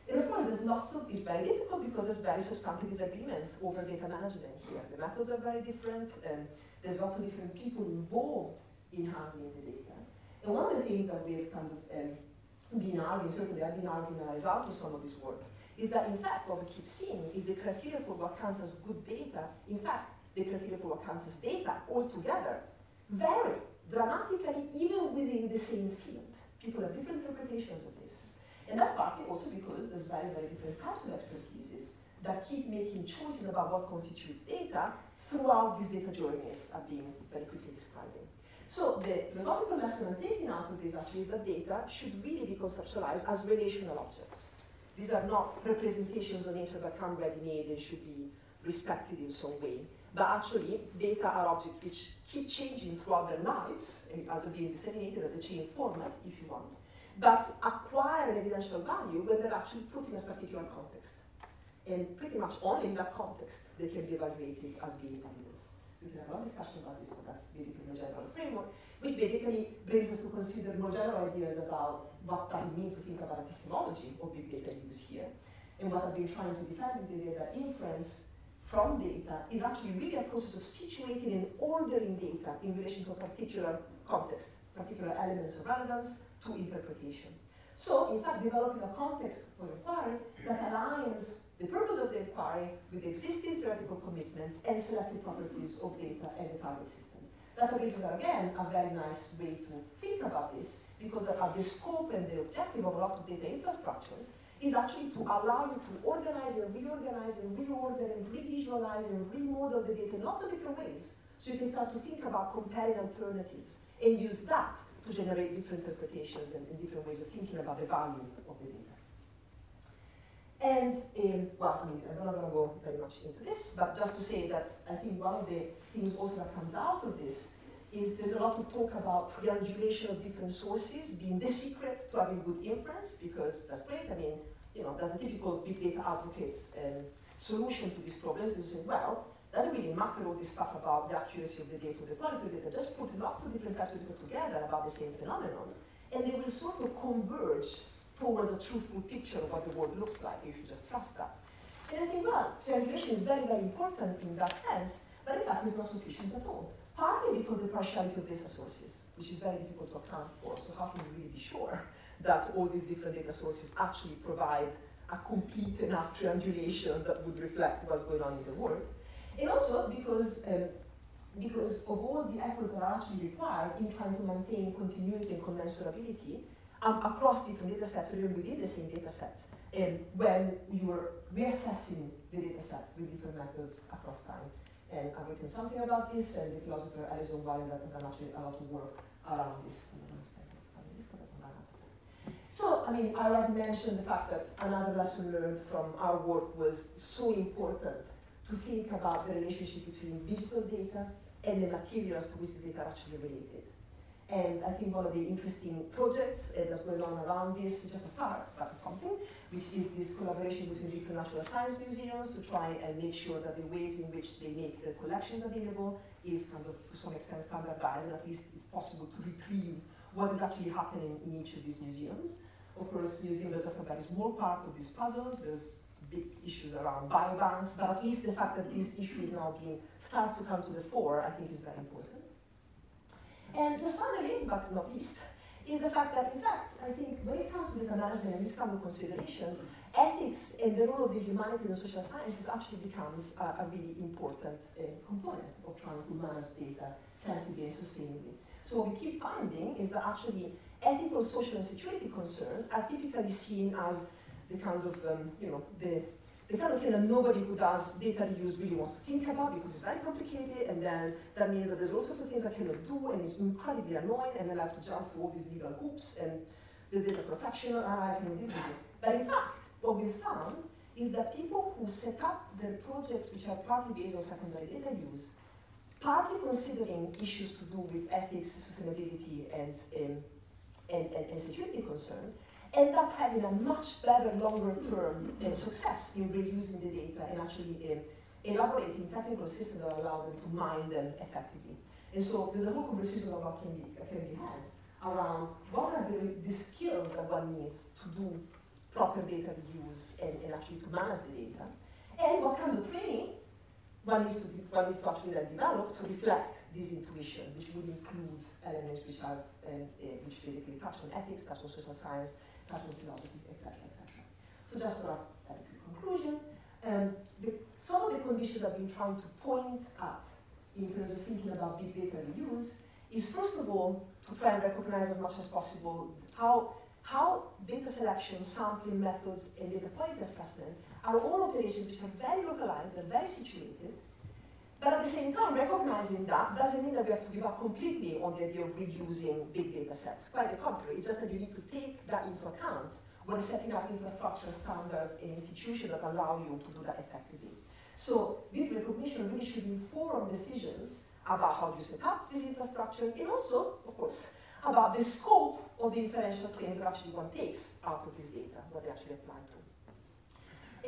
Speaker 2: And of course, there's lots it's very difficult because there's very substantive disagreements over data management here. The methods are very different, and there's lots of different people involved in handling the data. And one of the things that we've kind of um, been arguing, certainly I've been arguing as result of some of this work, is that in fact what we keep seeing is the criteria for what counts as good data, in fact, the criteria for what counts as data altogether vary dramatically even within the same field. People have different interpretations of this. And that's partly also because there's very, very different types of expertises that keep making choices about what constitutes data throughout these data journeys are being very quickly describing. So the philosophical lesson I'm taking out of this actually is that data should really be conceptualized as relational objects. These are not representations of nature that come ready-made, they should be respected in some way. but actually data are objects which keep changing throughout their lives as being disseminated as a chain format, if you want, but acquire an evidential value when they're actually put in a particular context. And pretty much only in that context they can be evaluated as being evidence. We can have a of discussion about this, but that's basically the general framework, which basically brings us to consider more general ideas about what does it mean to think about epistemology of big data use here. And what I've been trying to defend is the idea that inference from data is actually really a process of situating and ordering data in relation to a particular context, particular elements of relevance to interpretation. So, in fact, developing a context for inquiry that aligns the purpose of the inquiry with the existing theoretical commitments and selected properties of data and the target systems. Databases are, again, a very nice way to think about this because the scope and the objective of a lot of data infrastructures is actually to allow you to organize and reorganize and reorder and revisualize and remodel the data in lots of different ways. So you can start to think about comparing alternatives and use that to generate different interpretations and, and different ways of thinking about the value of the data. And, um, well, I mean, I'm not going to go very much into this, but just to say that I think one of the things also that comes out of this is there's a lot of talk about triangulation of different sources being the secret to having good inference, because that's great. I mean, you know, that's the typical big data advocates um, solution to these problems is well, doesn't really matter all this stuff about the accuracy of the data or the quality of the data, just put lots of different types of data together about the same phenomenon, and they will sort of converge towards a truthful picture of what the world looks like. You should just trust that. And I think, well, triangulation is very, very important in that sense, but in fact, it's not sufficient at all. Partly because the partiality of data sources, which is very difficult to account for. So how can you really be sure that all these different data sources actually provide a complete enough triangulation that would reflect what's going on in the world? And also because um, because of all the efforts that are actually required in trying to maintain continuity and commensurability um, across different data sets or even within the same data set, um, when you are reassessing the data set with different methods across time and I've written something about this, and the philosopher Alison Wylie has done actually a lot of work around this. So, I mean, I already mentioned the fact that another lesson learned from our work was so important to think about the relationship between digital data and the materials to which the data are actually related. And I think one of the interesting projects uh, that's going on around this, just a start, but something, which is this collaboration between different natural science museums to try and make sure that the ways in which they make their collections available is kind of to some extent standardized, and at least it's possible to retrieve what is actually happening in each of these museums. Of course, museums are just a very small part of these puzzles. There's big issues around biobanks, but at least the fact that this issue is now being start to come to the fore, I think is very important. And just finally, but not least, is the fact that, in fact, I think when it comes to data management and these kind of considerations, ethics and the role of the humanities and social sciences actually becomes a, a really important uh, component of trying to manage data sensibly and sustainably. So what we keep finding is that actually ethical, social, and security concerns are typically seen as the kind of, um, you know, the the kind of thing that nobody who does data reuse really wants to think about because it's very complicated, and then that means that there's all sorts of things I cannot do, and it's incredibly annoying, and then I have to jump through all these legal hoops, and the data protection, ah, I can deal with this. But in fact, what we found is that people who set up their projects which are partly based on secondary data use, partly considering issues to do with ethics, sustainability, and, um, and, and, and security concerns, end up having a much better longer term uh, success in reusing the data and actually uh, elaborating technical systems that allow them to mine them effectively. And so there's a whole conversation about what can be, can be had around what are the, the skills that one needs to do proper data reuse and, and actually to manage the data, and what kind of training one needs to, one needs to actually then develop to reflect this intuition, which would include elements which are, uh, uh, which basically touch on ethics, touch on social science, Catholic philosophy, etc., etc. So just for a conclusion, um, the, some of the conditions I've been trying to point at in terms of thinking about big data reuse is first of all to try and recognize as much as possible how, how data selection, sampling methods, and data quality assessment are all operations which are very localized, they're very situated, but at the same time, recognizing that doesn't mean that we have to give up completely on the idea of reusing big data sets. Quite the contrary, it's just that you need to take that into account when setting up infrastructure standards and institutions that allow you to do that effectively. So this recognition really should inform decisions about how you set up these infrastructures and also, of course, about the scope of the inferential claims that actually one takes out of this data, what they actually apply to.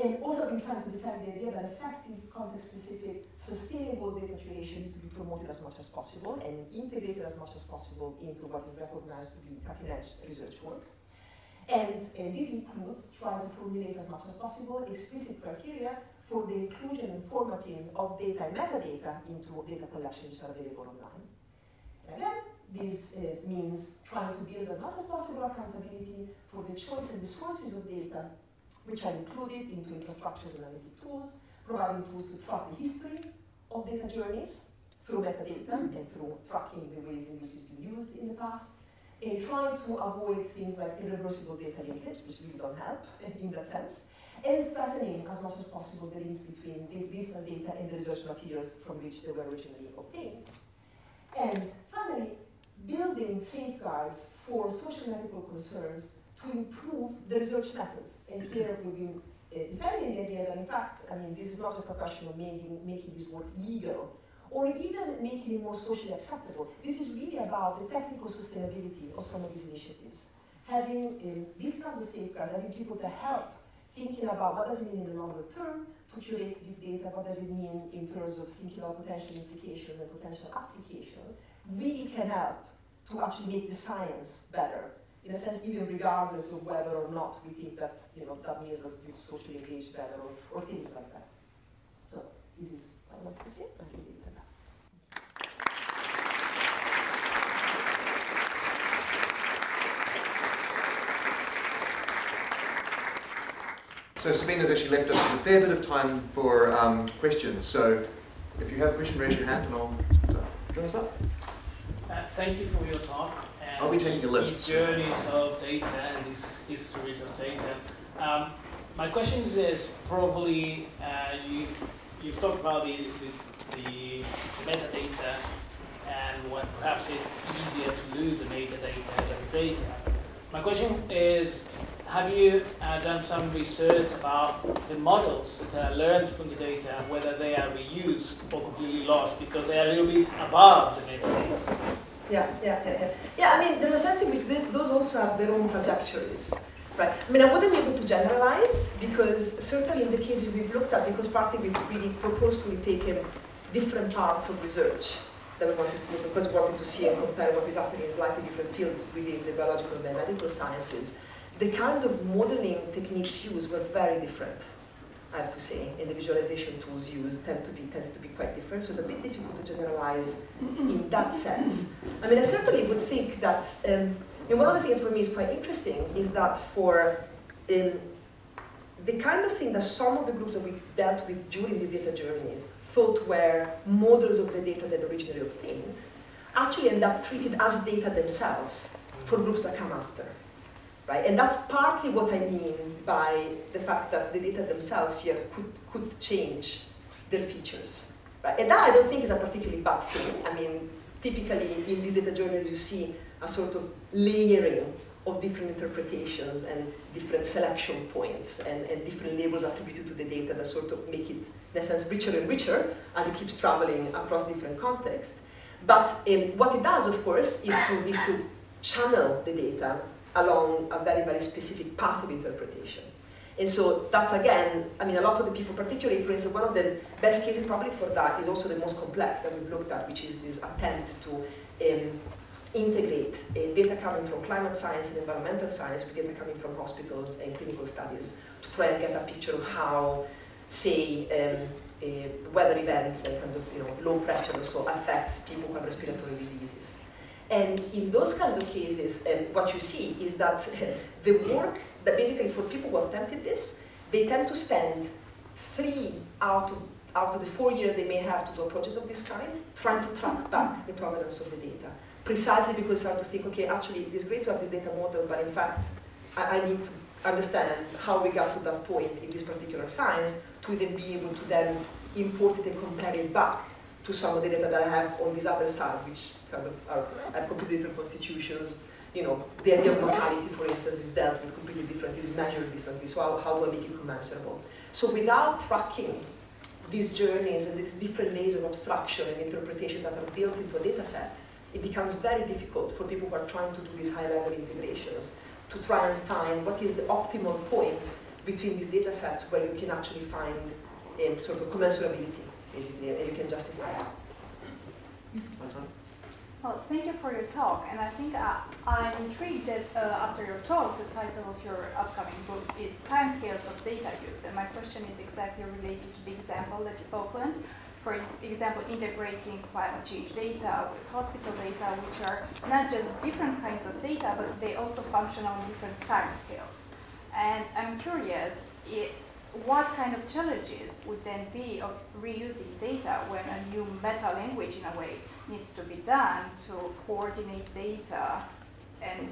Speaker 2: And also been trying to defend the idea that effective, context-specific, sustainable data curation is to be promoted as much as possible and integrated as much as possible into what is recognized to be cutting-edge research work. And uh, this includes trying to formulate as much as possible explicit criteria for the inclusion and formatting of data and metadata into data collections that are available online. And again, this uh, means trying to build as much as possible accountability for the choice and the sources of data which are included into infrastructures and analytic tools, providing tools to track the history of data journeys through metadata and through tracking the ways in which it's been used in the past, and trying to avoid things like irreversible data linkage, which really don't help in that sense, and strengthening as much as possible the links between the digital data and the research materials from which they were originally obtained. And finally, building safeguards for social and ethical concerns to improve the research methods. And here we've been uh, defending the idea that, in fact, I mean, this is not just a question of making, making this work legal or even making it more socially acceptable. This is really about the technical sustainability of some of these initiatives. Having um, these kinds of safeguards, having people to help thinking about what does it mean in the longer term to curate big data, what does it mean in terms of thinking about potential implications and potential applications, really can help to actually make the science better in a sense, even regardless of whether or not we think that you know that means that we've socially engaged better or, or things like that. So this is what I want to say. Thank you.
Speaker 3: So Sabina's actually left us a fair bit of time for um, questions. So if you have a question, raise your hand and I'll join us up.
Speaker 4: Uh, thank you for your talk.
Speaker 3: I'll be taking a list.
Speaker 4: These journeys of data and these histories of data. Um, my question is probably uh, you've, you've talked about the, the, the, metadata and when perhaps it's easier to lose the metadata than the data. My question is, have you uh, done some research about the models that are learned from the data, whether they are reused or completely lost because they are a little bit above the metadata?
Speaker 2: Yeah, yeah, yeah, yeah. I mean, there's a sense in which this, those also have their own trajectories, right? I mean, I wouldn't be able to generalize because certainly in the cases we've looked at, because partly we've really purposefully taken different parts of research that we wanted to, do because we wanted to see and compare what is happening in slightly different fields within the biological and medical sciences. The kind of modeling techniques used were very different. I have to say, and the visualization tools used tend to be tend to be quite different. So it's a bit difficult to generalize in that sense. I mean, I certainly would think that. Um, and one of the things for me is quite interesting is that for um, the kind of thing that some of the groups that we dealt with during these data journeys thought were models of the data that originally obtained actually end up treated as data themselves for groups that come after right? And that's partly what I mean by the fact that the data themselves here could, could change their features, right? And that I don't think is a particularly bad thing. I mean, typically in these data journeys you see a sort of layering of different interpretations and different selection points and, and different labels attributed to the data that sort of make it, in a sense, richer and richer as it keeps traveling across different contexts. But um, what it does, of course, is to, is to channel the data along a very, very specific path of interpretation. And so that's again, I mean, a lot of the people, particularly, for instance, one of the best cases probably for that is also the most complex that we've looked at, which is this attempt to um, integrate uh, data coming from climate science and environmental science with data coming from hospitals and clinical studies to try and get a picture of how, say, um, uh, weather events and kind of you know low pressure or so affects people who have respiratory diseases. And in those kinds of cases, and what you see is that the work that basically for people who attempted this, they tend to spend three out of, out of the four years they may have to do a project of this kind, trying to track back the provenance of the data. Precisely because they start to think, okay, actually, it's great to have this data model, but in fact, I, I need to understand how we got to that point in this particular science to then be able to then import it and compare it back to some of the data that I have on this other side, which kind of are, completely different constitutions. You know, the idea of locality, for instance, is dealt with completely differently, is measured differently. So how, how do I make it commensurable? So without tracking these journeys and these different layers of abstraction and interpretation that are built into a data set, it becomes very difficult for people who are trying to do these high-level integrations to try and find what is the optimal point between these data sets where you can actually find um, sort of commensurability, basically, you can justify it.
Speaker 5: Well, thank you for your talk, and I think uh, I'm intrigued that uh, after your talk, the title of your upcoming book is Timescales of Data Use, and my question is exactly related to the example that you opened. For example, integrating climate change data with hospital data, which are not just different kinds of data, but they also function on different timescales. And I'm curious, what kind of challenges would then be of reusing data when a new meta language, in a way, needs to be done to coordinate data and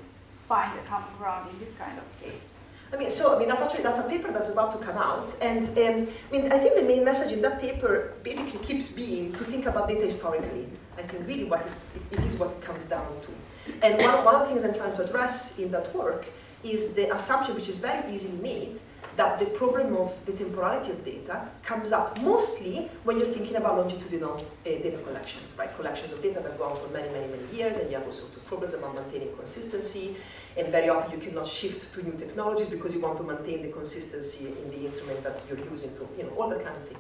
Speaker 5: find a common ground in this kind of case?
Speaker 2: I mean, so I mean that's actually that's a paper that's about to come out, and um, I mean I think the main message in that paper basically keeps being to think about data historically. I think really what is it is what it comes down to, and one, one of the things I'm trying to address in that work is the assumption, which is very easily made, that the problem of the temporality of data comes up mostly when you're thinking about longitudinal uh, data collections, right? Collections of data that go on for many, many, many years, and you have all sorts of problems about maintaining consistency, and very often you cannot shift to new technologies because you want to maintain the consistency in the instrument that you're using to, you know, all that kind of thing.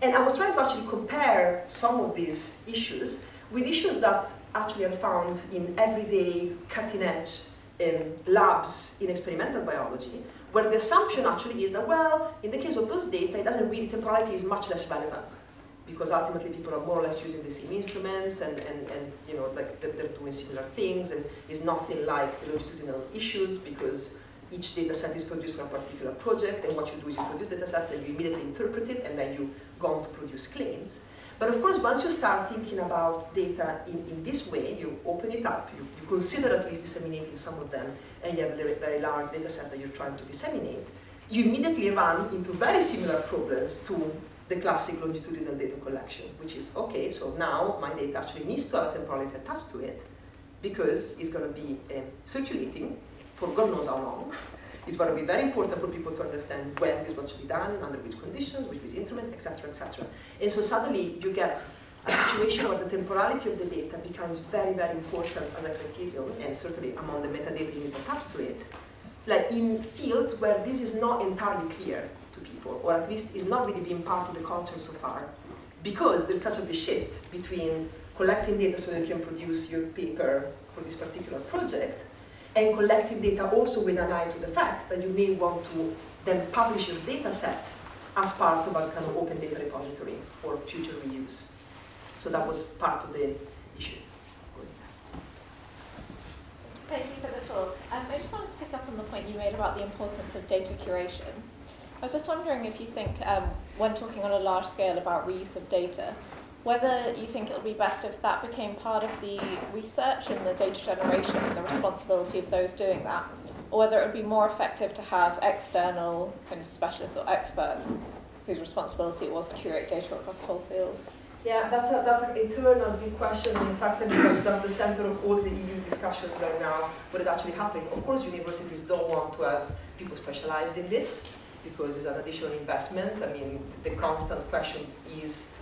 Speaker 2: And I was trying to actually compare some of these issues with issues that actually are found in everyday cutting-edge um, labs in experimental biology, where the assumption actually is that, well, in the case of those data, it doesn't really, temporality is much less relevant because ultimately people are more or less using the same instruments and, and, and you know, like they're, they're doing similar things and it's nothing like the longitudinal issues because each data set is produced for a particular project and what you do is you produce data sets and you immediately interpret it and then you go on to produce claims. But of course, once you start thinking about data in, in this way, you open it up, you, you consider at least disseminating some of them, and you have very, very large data sets that you're trying to disseminate, you immediately run into very similar problems to the classic longitudinal data collection, which is, okay, so now my data actually needs to have a temporality attached to it, because it's going to be uh, circulating for God knows how long, It's going to be very important for people to understand when this was to be done, under which conditions, with which instruments, etc., etc. And so suddenly you get a situation where the temporality of the data becomes very, very important as a criterion, and certainly among the metadata you need attached to it, like in fields where this is not entirely clear to people, or at least is not really being part of the culture so far, because there's such a big shift between collecting data so that you can produce your paper for this particular project, and collecting data also with an eye to the fact that you may want to then publish your data set as part of a kind of open data repository for future reuse. So that was part of the issue.
Speaker 6: Thank you for the talk. Um, I just wanted to pick up on the point you made about the importance of data curation. I was just wondering if you think, um, when talking on a large scale about reuse of data, whether you think it would be best if that became part of the research and the data generation and the responsibility of those doing that, or whether it would be more effective to have external kind of specialists or experts whose responsibility it was to curate data across the whole field.
Speaker 2: Yeah, that's a, that's an eternal big question. In fact, because that's the center of all the EU discussions right now, what is actually happening. Of course, universities don't want to have people specialized in this because it's an additional investment. I mean, the constant question is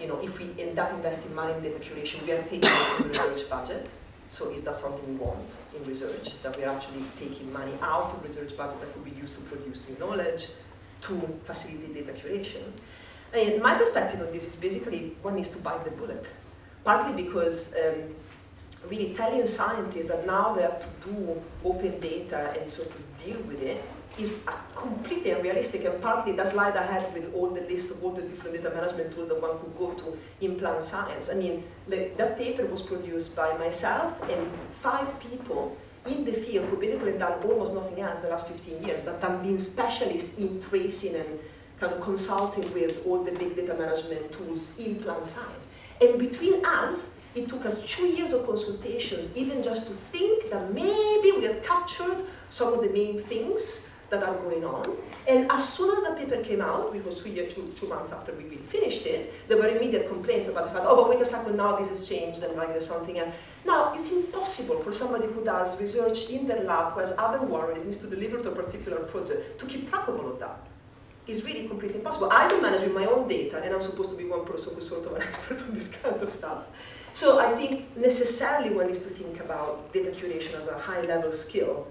Speaker 2: you know, if we end up investing money in data curation, we are taking from the research budget. So is that something we want in research, that we're actually taking money out of research budget that could be used to produce new knowledge, to facilitate data curation? And my perspective on this is basically one needs to bite the bullet. Partly because um, really telling scientists that now they have to do open data and sort of deal with it is completely unrealistic and partly that slide I had with all the list of all the different data management tools that one could go to in plant science. I mean, the, that paper was produced by myself and five people in the field who basically done almost nothing else the last 15 years, but have been specialists in tracing and kind of consulting with all the big data management tools in plant science. And between us, it took us two years of consultations, even just to think that maybe we had captured some of the main things that are going on. And as soon as the paper came out, which was two, years, two, two months after we finished it, there were immediate complaints about the fact, oh, but wait a second, now this has changed and like there's something else. Now, it's impossible for somebody who does research in their lab, who has other worries, needs to deliver to a particular project, to keep track of all of that. Is really completely impossible. I do manage with my own data, and I'm supposed to be one person who's sort of an expert on this kind of stuff. So I think necessarily one needs to think about data curation as a high-level skill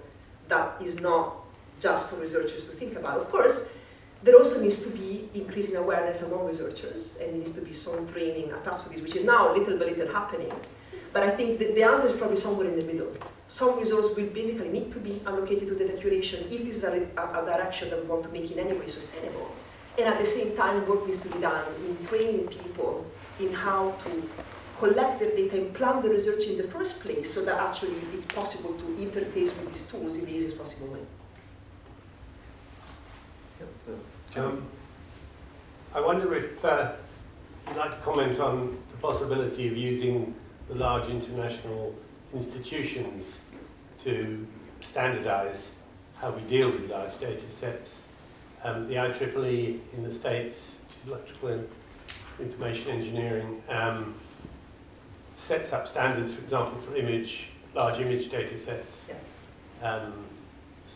Speaker 2: that is not just for researchers to think about. Of course, there also needs to be increasing awareness among researchers, and needs to be some training attached to this, which is now little by little happening. But I think the, the answer is probably somewhere in the middle. Some resource will basically need to be allocated to data curation if this is a, a, a direction that we want to make in any way sustainable. And at the same time, work needs to be done in training people in how to collect their data and plan the research in the first place so that actually it's possible to interface with these tools in the easiest possible way.
Speaker 7: Um, I wonder if uh, you'd like to comment on the possibility of using the large international institutions to standardize how we deal with large data sets. Um, the IEEE in the States, electrical and information engineering, um, sets up standards, for example, for image, large image data sets. Um,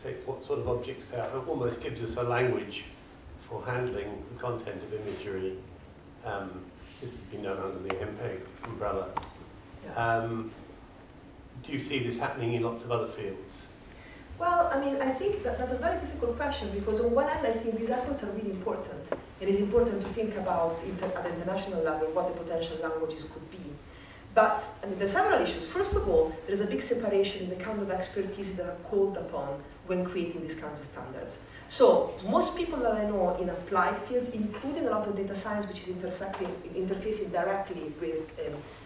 Speaker 7: states what sort of objects they are. It almost gives us a language for handling the content of imagery. Um, this has been done under the MPEG umbrella. Um, do you see this happening in lots of other fields?
Speaker 2: Well, I mean, I think that that's a very difficult question because on one hand, I think these efforts are really important. It is important to think about at the international level what the potential languages could be. But I mean, there are several issues. First of all, there is a big separation in the kind of expertise that are called upon when creating these kinds of standards. So most people that I know in applied fields, including a lot of data science, which is intersecting, interfacing directly with um, with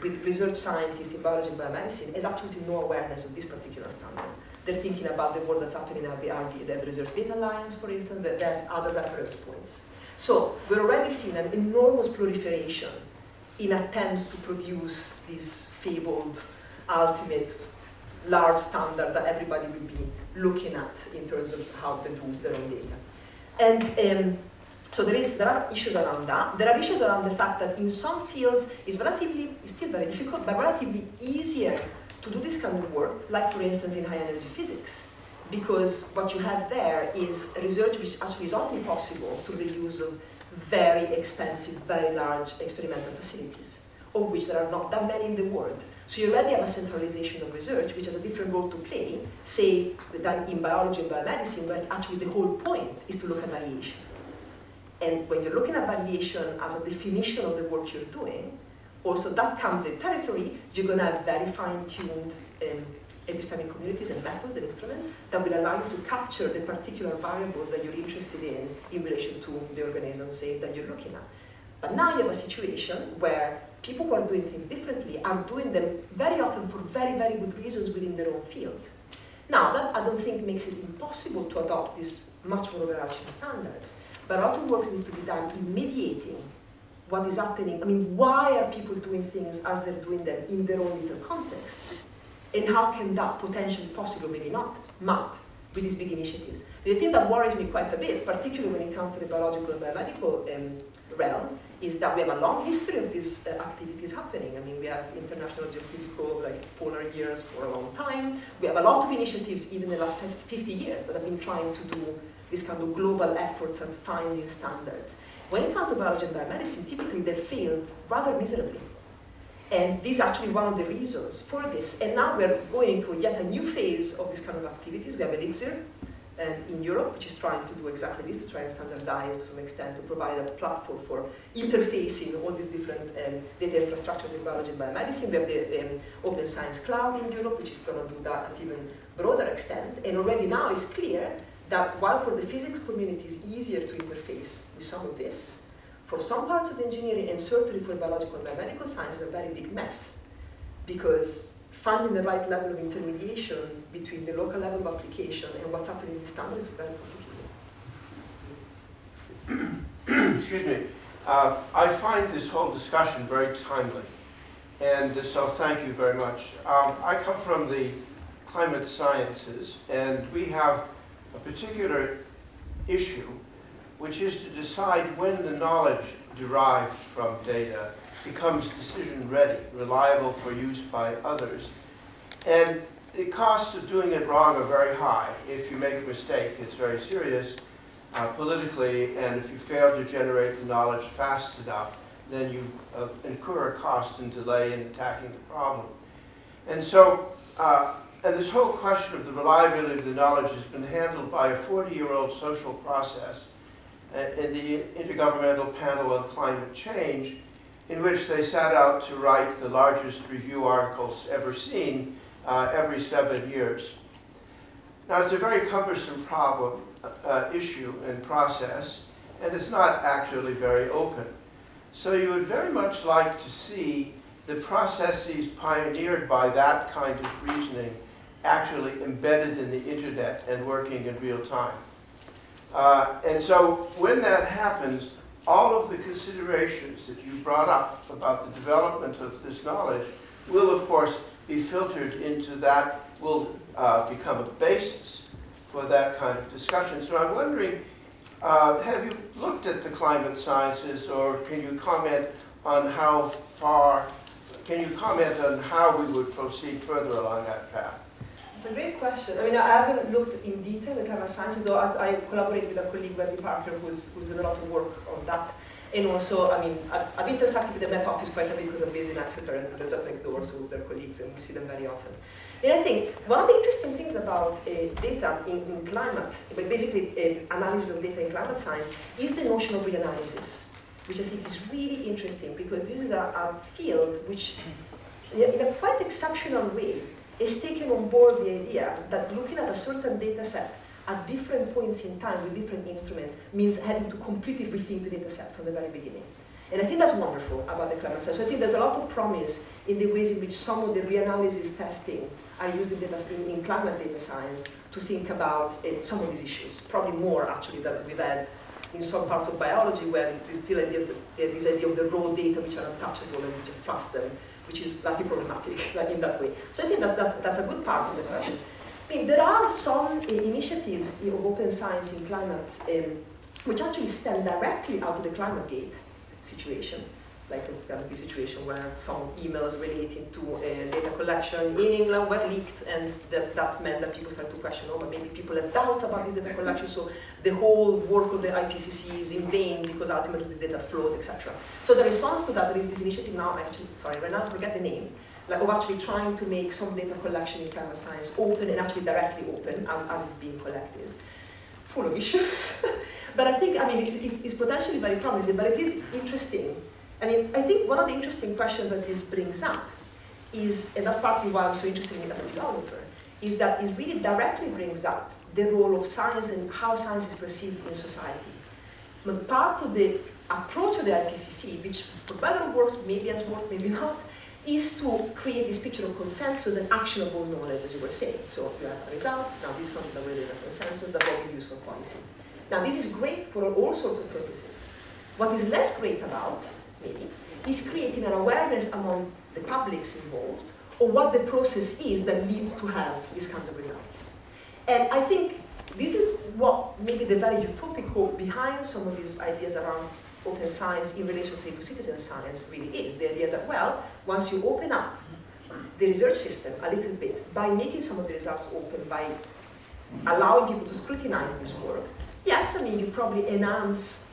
Speaker 2: research scientists in biology and biomedicine has absolutely no awareness of these particular standards. They're thinking about the work that's happening at the RD, the Research Data Alliance, for instance, they have other reference points. So we're already seeing an enormous proliferation in attempts to produce this fabled, ultimate, large standard that everybody will be looking at in terms of how to do their own data. And um, so there, is, there are issues around that. There are issues around the fact that in some fields it's relatively, it's still very difficult, but relatively easier to do this kind of work, like for instance in high energy physics. Because what you have there is research which actually is only possible through the use of very expensive, very large experimental facilities, of which there are not that many in the world. So you already have a centralization of research, which has a different role to play, say, than in biology and biomedicine, where actually the whole point is to look at variation. And when you're looking at variation as a definition of the work you're doing, also that comes in territory, you're going to have very fine-tuned um, epistemic communities and methods and instruments that will allow you to capture the particular variables that you're interested in in relation to the organism, say, that you're looking at. But now you have a situation where people who are doing things differently are doing them very often for very, very good reasons within their own field. Now, that I don't think makes it impossible to adopt these much more overarching standards. But a lot of work needs to be done in mediating what is happening. I mean, why are people doing things as they're doing them in their own little context? And how can that potentially, possibly, maybe not, map with these big initiatives? The thing that worries me quite a bit, particularly when it comes to the biological and biomedical um, realm, is that we have a long history of these uh, activities happening. I mean, we have international geophysical, like polar years for a long time. We have a lot of initiatives, even in the last 50 years, that have been trying to do these kind of global efforts at finding standards. When it comes to biology and biomedicine, typically they failed rather miserably. And this is actually one of the reasons for this. And now we're going into yet a new phase of this kind of activities. We have Elixir um, in Europe, which is trying to do exactly this, to try and standardize to some extent, to provide a platform for interfacing all these different um, data infrastructures in biology and biomedicine. We have the um, Open Science Cloud in Europe, which is going to do that at even broader extent. And already now it's clear that while for the physics community it's easier to interface with some of this, for some parts of engineering and certainly for biological and biomedical science is a very big mess because finding the right level of intermediation between the local level of application and what's happening in the standards is very
Speaker 8: complicated. Excuse me. Uh, I find this whole discussion very timely, and so thank you very much. Um, I come from the climate sciences, and we have a particular issue, which is to decide when the knowledge derived from data becomes decision ready, reliable for use by others. And the costs of doing it wrong are very high. If you make a mistake, it's very serious. uh, politically, and if you fail to generate the knowledge fast enough, then you uh, incur a cost and delay in attacking the problem. And so, uh, and this whole question of the reliability of the knowledge has been handled by a 40-year-old social process uh, in the Intergovernmental Panel on Climate Change, in which they set out to write the largest review articles ever seen uh, every seven years. Now, it's a very cumbersome problem, uh, issue and process, and it's not actually very open. So you would very much like to see the processes pioneered by that kind of reasoning actually embedded in the internet and working in real time. Uh, and so when that happens, all of the considerations that you brought up about the development of this knowledge will, of course, be filtered into that, will uh, become a basis for that kind of discussion. So I'm wondering, uh, have you looked at the climate sciences or can you comment on how far, can you comment on how we would proceed further along that path?
Speaker 2: It's a great question. I mean, I haven't looked in detail at climate sciences, though I, I collaborate with a colleague, Wendy Parker, who's, who's doing a lot of work on that. And also, I mean, I've, I've interacted with the Met Office quite a bit because I'm based in Exeter and they're just next door, so they're colleagues and we see them very often. And I think one of the interesting things about uh, data in, in, climate, but basically uh, analysis of data in climate science, is the notion of reanalysis, which I think is really interesting because this is a, a field which, in a quite exceptional way, is taking on board the idea that looking at a certain data set at different points in time with different instruments means having to completely rethink the data set from the very beginning. And I think that's wonderful about the climate science. So I think there's a lot of promise in the ways in which some of the reanalysis testing are used in, data, in, in climate data science to think about uh, some of these issues, probably more actually than we've had in some parts of biology when there's still idea the, uh, this idea of the raw data which are untouchable and we just trust them, which is slightly problematic in that way. So I think that that's, that's a good part of the question. I mean, there are some uh, initiatives of open science in climate um, which actually stem directly out of the climate gate situation, like a be situation where some emails relating to uh, data collection in England were leaked and that, that meant that people started to question, oh, but maybe people have doubts about this data collection, so the whole work of the IPCC is in vain because ultimately this data flowed, etc. So the response to that, there is this initiative now, actually, sorry, right now I forget the name, like of actually trying to make some data collection in climate science open and actually directly open as, as it's being collected. Full of issues. but I think, I mean, it, it's, it's, potentially very promising, but it is interesting. I mean, I think one of the interesting questions that this brings up is, and that's partly why I'm so interested in it as a philosopher, is that it really directly brings up the role of science and how science is perceived in society. But part of the approach of the IPCC, which for better or worse, maybe has worked, maybe not, is to create this picture of consensus and actionable knowledge, as you were saying. So you have a result, now this is something that really a consensus that will be used for policy. Now this is great for all sorts of purposes. What is less great about, maybe, is creating an awareness among the publics involved of what the process is that leads to have these kinds of results. And I think this is what maybe the very utopic hope behind some of these ideas around open science in relation, say, to citizen science really is. The idea that, well, once you open up the research system a little bit by making some of the results open, by allowing people to scrutinize this work, yes, I mean, you probably enhance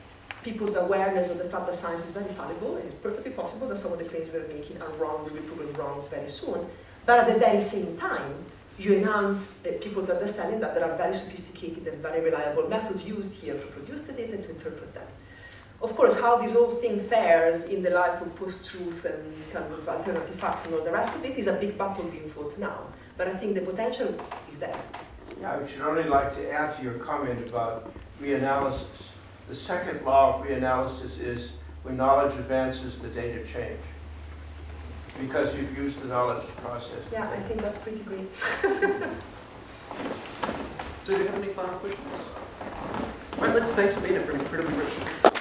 Speaker 2: people's awareness of the fact that science is very fallible. It's perfectly possible that some of the claims we're making are wrong, will be proven wrong very soon. But at the very same time, you enhance uh, people's understanding that there are very sophisticated and very reliable methods used here to produce the data and to interpret them. Of course, how this whole thing fares in the light of post-truth and kind of alternative facts and all the rest of it is a big battle being fought now. But I think the potential is there.
Speaker 8: Yeah, I should only like to add to your comment about reanalysis. The second law of reanalysis is when knowledge advances, the data change. Because you've used the knowledge process.
Speaker 2: Yeah, I think that's pretty great.
Speaker 3: so do you have any final questions? All right, let's thank Sabina for an incredibly rich